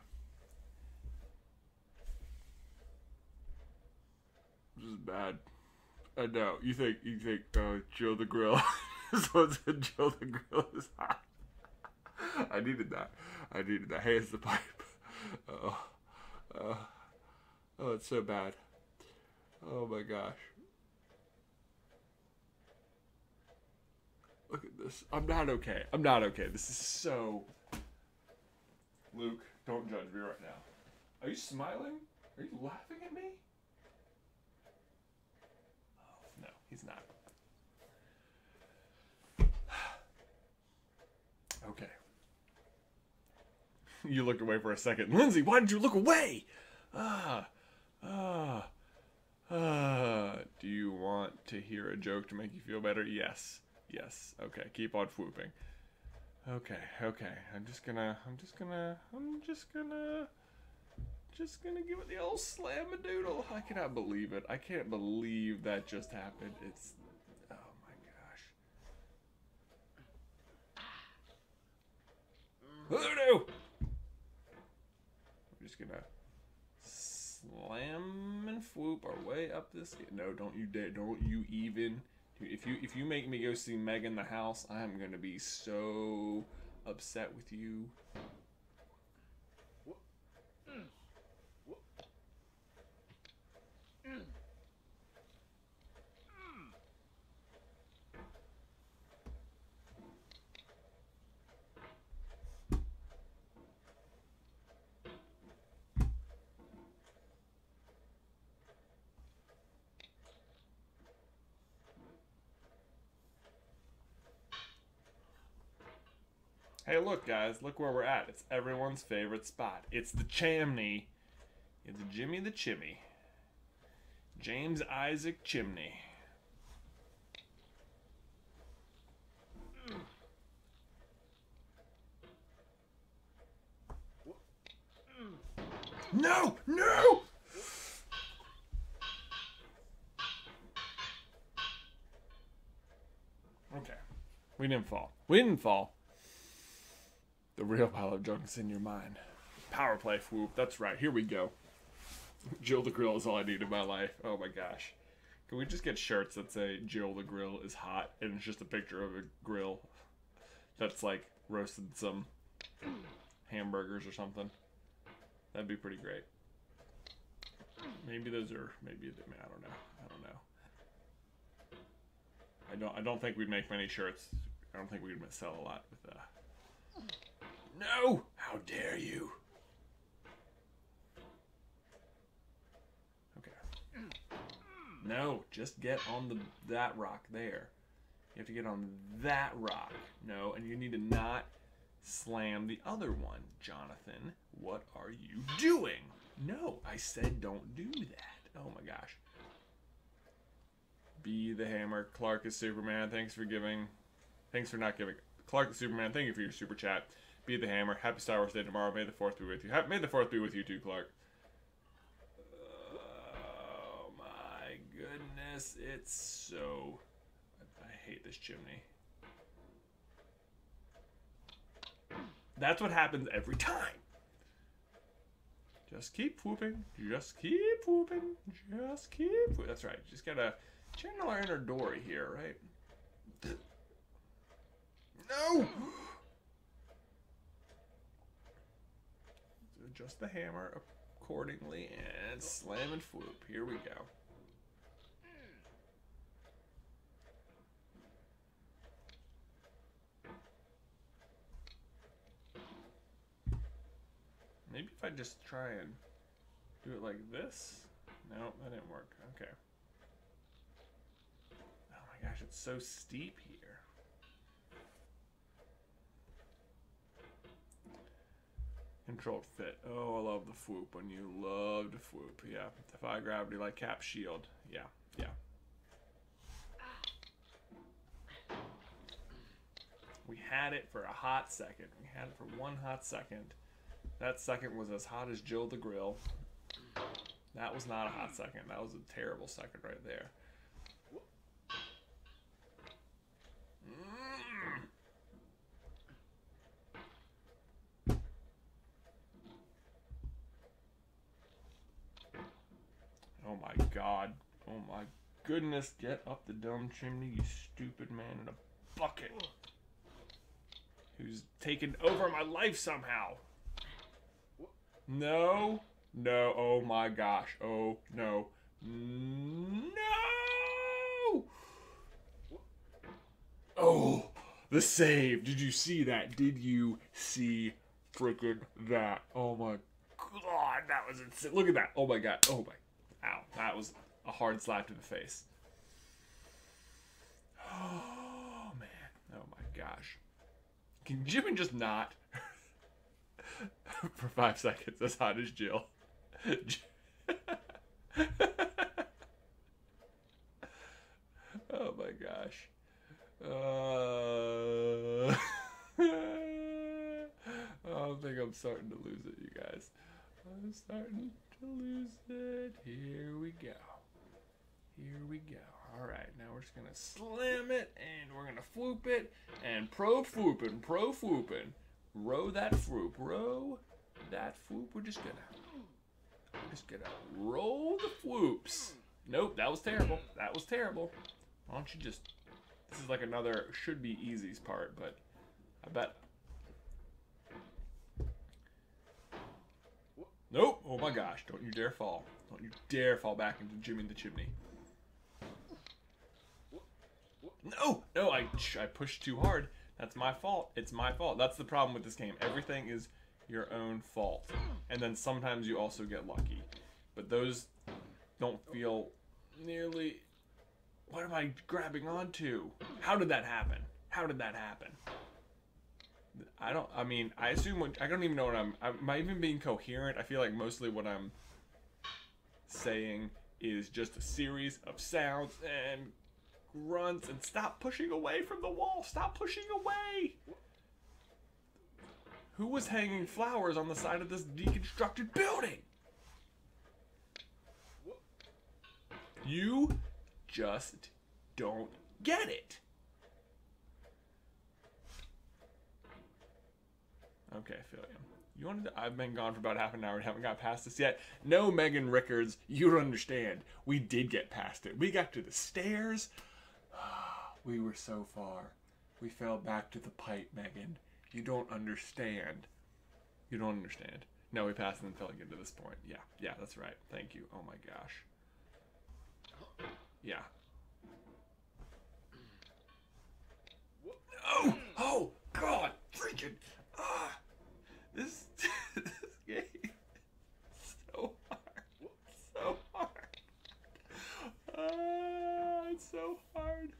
S1: This is bad. I know. You think you think uh, Joe the Grill Someone said Joe the Grill is hot. I needed that. I needed that. Hey, it's the pipe. Oh, oh, oh, it's so bad. Oh my gosh. Look at this. I'm not okay. I'm not okay. This is so. Luke, don't judge me right now. Are you smiling? Are you laughing at me? Oh, no, he's not. Okay. You looked away for a second. Lindsay, why did you look away? Ah, ah, ah. Do you want to hear a joke to make you feel better? Yes. Yes. Okay, keep on swooping. Okay, okay. I'm just gonna, I'm just gonna, I'm just gonna, just gonna give it the old slam a doodle. I cannot believe it. I can't believe that just happened. It's, oh my gosh. Mm. Oh, Voodoo! We're just gonna slam and swoop our way up this. No, don't you dare! Don't you even. If you if you make me go see Megan in the House, I am gonna be so upset with you. Hey, look, guys, look where we're at. It's everyone's favorite spot. It's the chimney. It's Jimmy the Chimney. James Isaac Chimney. No! No! Okay. We didn't fall. We didn't fall. The real pile of junk is in your mind. Power play swoop. That's right. Here we go. Jill the Grill is all I need in my life. Oh my gosh. Can we just get shirts that say Jill the Grill is hot and it's just a picture of a grill that's like roasted some hamburgers or something? That'd be pretty great. Maybe those are maybe I don't know. I don't know. I don't I don't think we'd make many shirts. I don't think we'd sell a lot with uh no! How dare you? Okay. No, just get on the that rock there. You have to get on that rock. No, and you need to not slam the other one. Jonathan, what are you doing? No, I said don't do that. Oh my gosh. Be the hammer. Clark is Superman. Thanks for giving. Thanks for not giving. Clark is Superman. Thank you for your super chat. Be the hammer. Happy Star Wars Day tomorrow. May the fourth be with you. May the fourth be with you too, Clark. Oh my goodness, it's so. I, hate this chimney. That's what happens every time. Just keep whooping. Just keep whooping. Just keep. Whoop. That's right. Just gotta channel our inner Dory here, right? No! Adjust the hammer accordingly and slam and swoop. Here we go. Maybe if I just try and do it like this. No, that didn't work. Okay. Oh my gosh, it's so steep here. Controlled fit. Oh, I love the swoop when you love to swoop. Yeah. Defy gravity like cap shield. Yeah, yeah. We had it for a hot second. We had it for one hot second. That second was as hot as Jill the Grill. That was not a hot second. That was a terrible second right there. Mm. Oh my god. Oh my goodness. Get up the dumb chimney, you stupid man in a bucket. Who's taken over my life somehow. No. No. Oh my gosh. Oh no. No. Oh, the save. Did you see that? Did you see freaking that? Oh my god. That was insane. Look at that. Oh my god. Oh my. Ow. That was a hard slap to the face. Oh man. Oh my gosh. Can Jimmy just not? for five seconds as hot as Jill. oh my gosh. Uh... I think I'm starting to lose it, you guys. I'm starting to lose it. Here we go. Here we go. All right, now we're just gonna slam it, and we're gonna floop it, and pro flooping, pro flooping. Row that floop, row that floop. We're just gonna, we're just gonna roll the floops. Nope, that was terrible. That was terrible. Why don't you just? This is like another should be easy's part, but I bet. Nope. Oh my gosh! Don't you dare fall! Don't you dare fall back into Jimmy the Chimney. No, no, I I pushed too hard. That's my fault. It's my fault. That's the problem with this game. Everything is your own fault. And then sometimes you also get lucky. But those don't feel nearly What am I grabbing onto? How did that happen? How did that happen? I don't I mean, I assume what I don't even know what I'm am I even being coherent? I feel like mostly what I'm saying is just a series of sounds and grunts and stop pushing away from the wall. Stop pushing away. Who was hanging flowers on the side of this deconstructed building? You just don't get it. Okay, I feel you. You wanted to, I've been gone for about half an hour and haven't got past this yet. No, Megan Rickards, you don't understand. We did get past it. We got to the stairs. we were so far. We fell back to the pipe, Megan. You don't understand. You don't understand. No, we passed and then fell again to this point. Yeah, yeah, that's right. Thank you. Oh my gosh. Yeah. Oh, oh, God, freaking, ah, this, this game is so hard, so hard. Ah, it's so hard.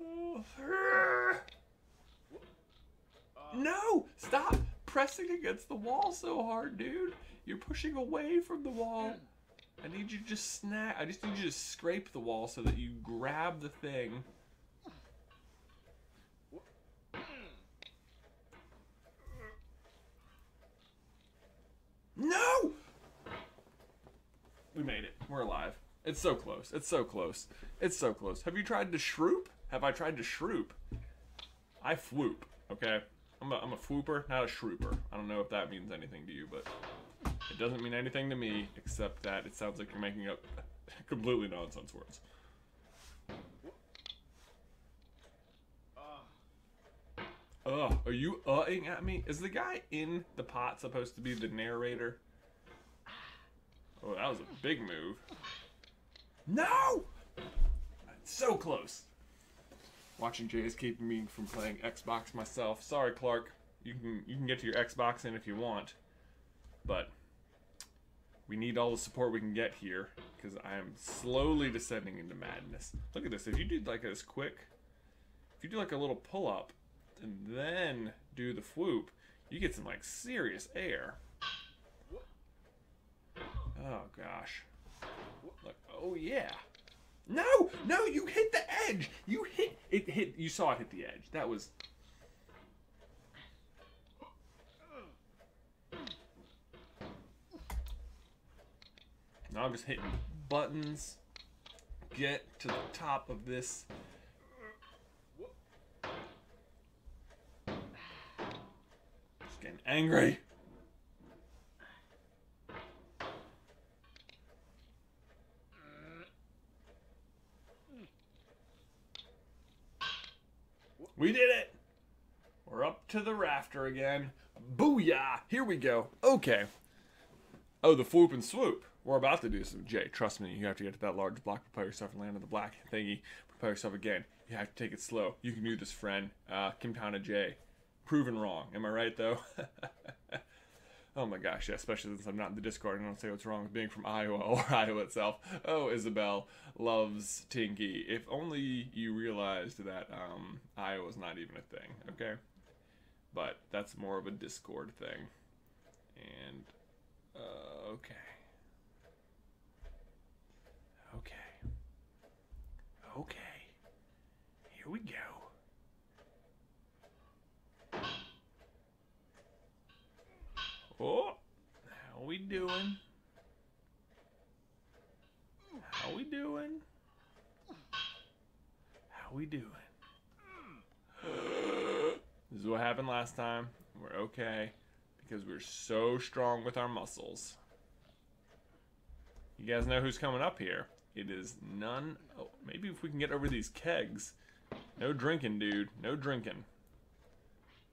S1: Oh. Pressing against the wall so hard, dude. You're pushing away from the wall. I need you to just snap. I just need you to scrape the wall so that you grab the thing. No! We made it. We're alive. It's so close. It's so close. It's so close. Have you tried to shroop? Have I tried to shroop? I floop, okay? I'm a, I'm a fwooper, not a shrooper. I don't know if that means anything to you, but it doesn't mean anything to me except that it sounds like you're making up completely nonsense words. Ugh, are you uh-ing at me? Is the guy in the pot supposed to be the narrator? Oh, that was a big move. No! So close. Watching Jay is keeping me from playing Xbox myself. Sorry, Clark. You can you can get to your Xbox in if you want, but we need all the support we can get here because I am slowly descending into madness. Look at this. If you do like this quick, if you do like a little pull up and then do the swoop, you get some like serious air. Oh gosh. Oh yeah. No, no, you hit the edge. You hit it. Hit. You saw it hit the edge. That was. Now I'm just hitting buttons. Get to the top of this. Just getting angry. We did it! We're up to the rafter again. Booyah! Here we go. Okay. Oh, the swoop and swoop. We're about to do some. Jay, trust me, you have to get to that large block, prepare yourself, and land on the black thingy. Prepare yourself again. You have to take it slow. You can do this, friend. Uh, Kimtana J. Proven wrong. Am I right, though? oh my gosh, yeah, especially since I'm not in the Discord and I don't say what's wrong with being from Iowa or Iowa itself. Oh, Isabel loves Tinky. If only you realized that um, Iowa's not even a thing, okay? But that's more of a Discord thing. And, uh, okay. Okay. Okay. Here we go. Oh, how we doing? How we doing? How we doing? This is what happened last time. We're okay because we're so strong with our muscles. You guys know who's coming up here? It is none. Oh, maybe if we can get over these kegs. No drinking, dude. No drinking.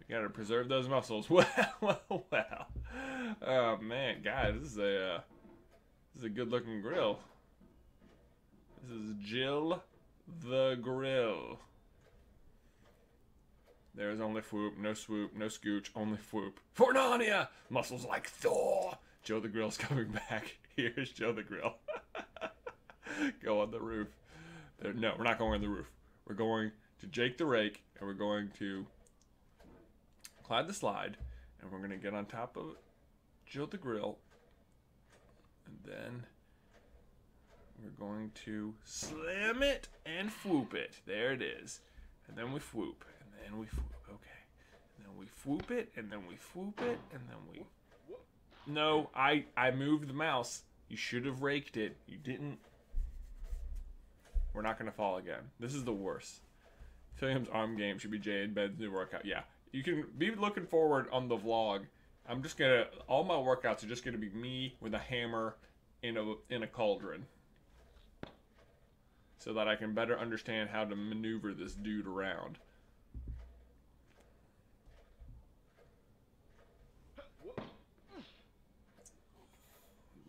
S1: We gotta preserve those muscles. Well, well, well. Oh man, guys, this is a uh, this is a good-looking grill. This is Jill the Grill. There is only swoop, no swoop, no scooch, only swoop. For Narnia! Muscles like Thor! Joe the Grill's coming back. Here's Joe the Grill. Go on the roof. There, no, we're not going on the roof. We're going to Jake the Rake, and we're going to Clyde the Slide, and we're going to get on top of Joe the Grill, and then we're going to slam it and swoop it. There it is. And then we swoop, and then we swoop. Okay. And then we swoop it, and then we swoop it, and then we. No, I I moved the mouse. You should have raked it. You didn't. We're not gonna fall again. This is the worst. Philliam's arm game should be Jay and Ben's new workout. Yeah, you can be looking forward on the vlog. I'm just gonna. All my workouts are just gonna be me with a hammer in a in a cauldron so that I can better understand how to maneuver this dude around.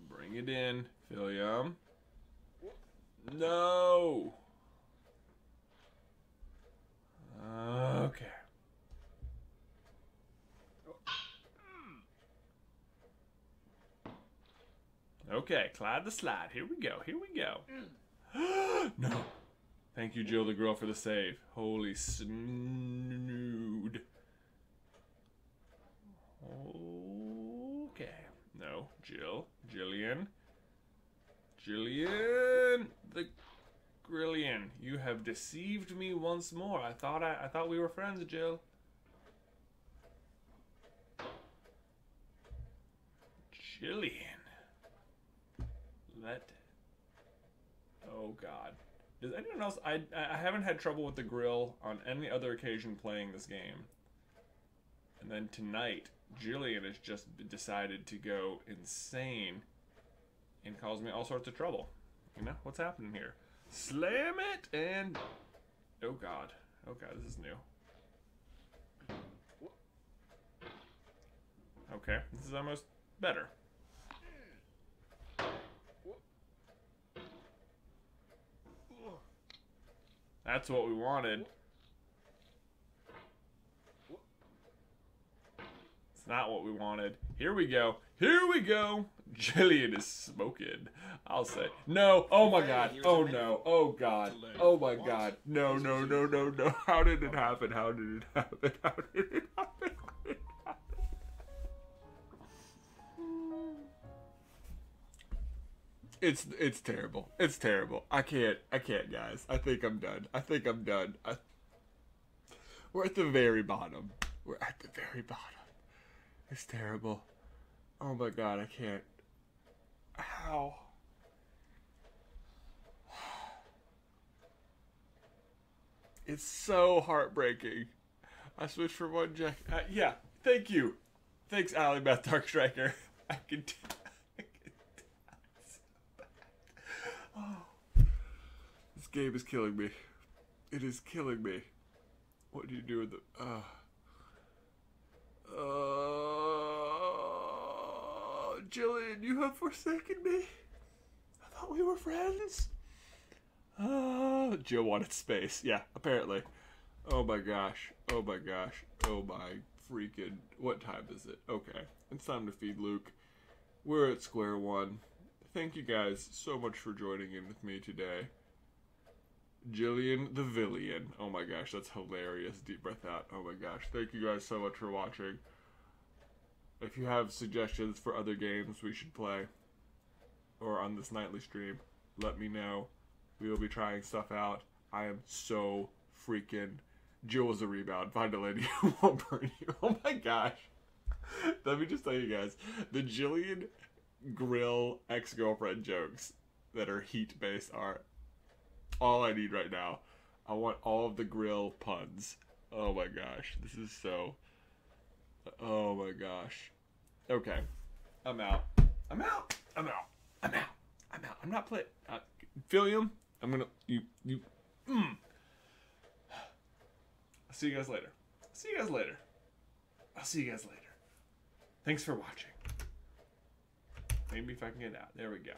S1: Bring it in, Philliam. No. Okay. Okay, Clyde the slide. Here we go. Here we go. no. Thank you, Jill the girl, for the save. Holy snood. Okay. No, Jill. Jillian. Jillian the Grillian. You have deceived me once more. I thought I, I thought we were friends, Jill. Jillian. Let. Oh God. Does anyone else? I I haven't had trouble with the grill on any other occasion playing this game. And then tonight, Jillian has just decided to go insane and cause me all sorts of trouble. You know what's happening here? Slam it and oh god, oh god, this is new. Okay, this is almost better. That's what we wanted. It's not what we wanted. Here we go. Here we go. Jillian is smoking. I'll say. No. Oh my god. Oh no. Oh god. Oh my god. No, no, no, no, no. How did it happen? How did it happen? How did it happen? It's it's terrible. It's terrible. I can't. I can't, guys. I think I'm done. I think I'm done. I, we're at the very bottom. We're at the very bottom. It's terrible. Oh my god, I can't. How? It's so heartbreaking. I switched for one jack. Uh, yeah, thank you. Thanks, Ally Beth Dark Striker. I can. T- I can t- oh. This game is killing me. It is killing me. What do you do with the. Uh, uh, Jillian, you have forsaken me. I thought we were friends. Uh, Jill wanted space. Yeah, apparently. Oh my gosh. Oh my gosh. Oh my freaking. What time is it? Okay. It's time to feed Luke. We're at square one. Thank you guys so much for joining in with me today. Jillian the Villian. Oh my gosh, that's hilarious. Deep breath out. Oh my gosh. Thank you guys so much for watching. If you have suggestions for other games we should play or on this nightly stream, let me know. We will be trying stuff out. I am so freaking. Jill was a rebound. Find a lady who won't burn you. Oh my gosh. Let me just tell you guys the Jillian Grill ex girlfriend jokes that are heat based are all I need right now. I want all of the grill puns. Oh my gosh. This is so. Oh my gosh. Okay. I'm out. I'm out. I'm out. I'm out. I'm out. I'm not playing. Uh, Philliam, I'm gonna. You. You. Mm. I'll see you guys later. See you guys later. I'll see you guys later. Thanks for watching. Maybe if I can get out. There we go.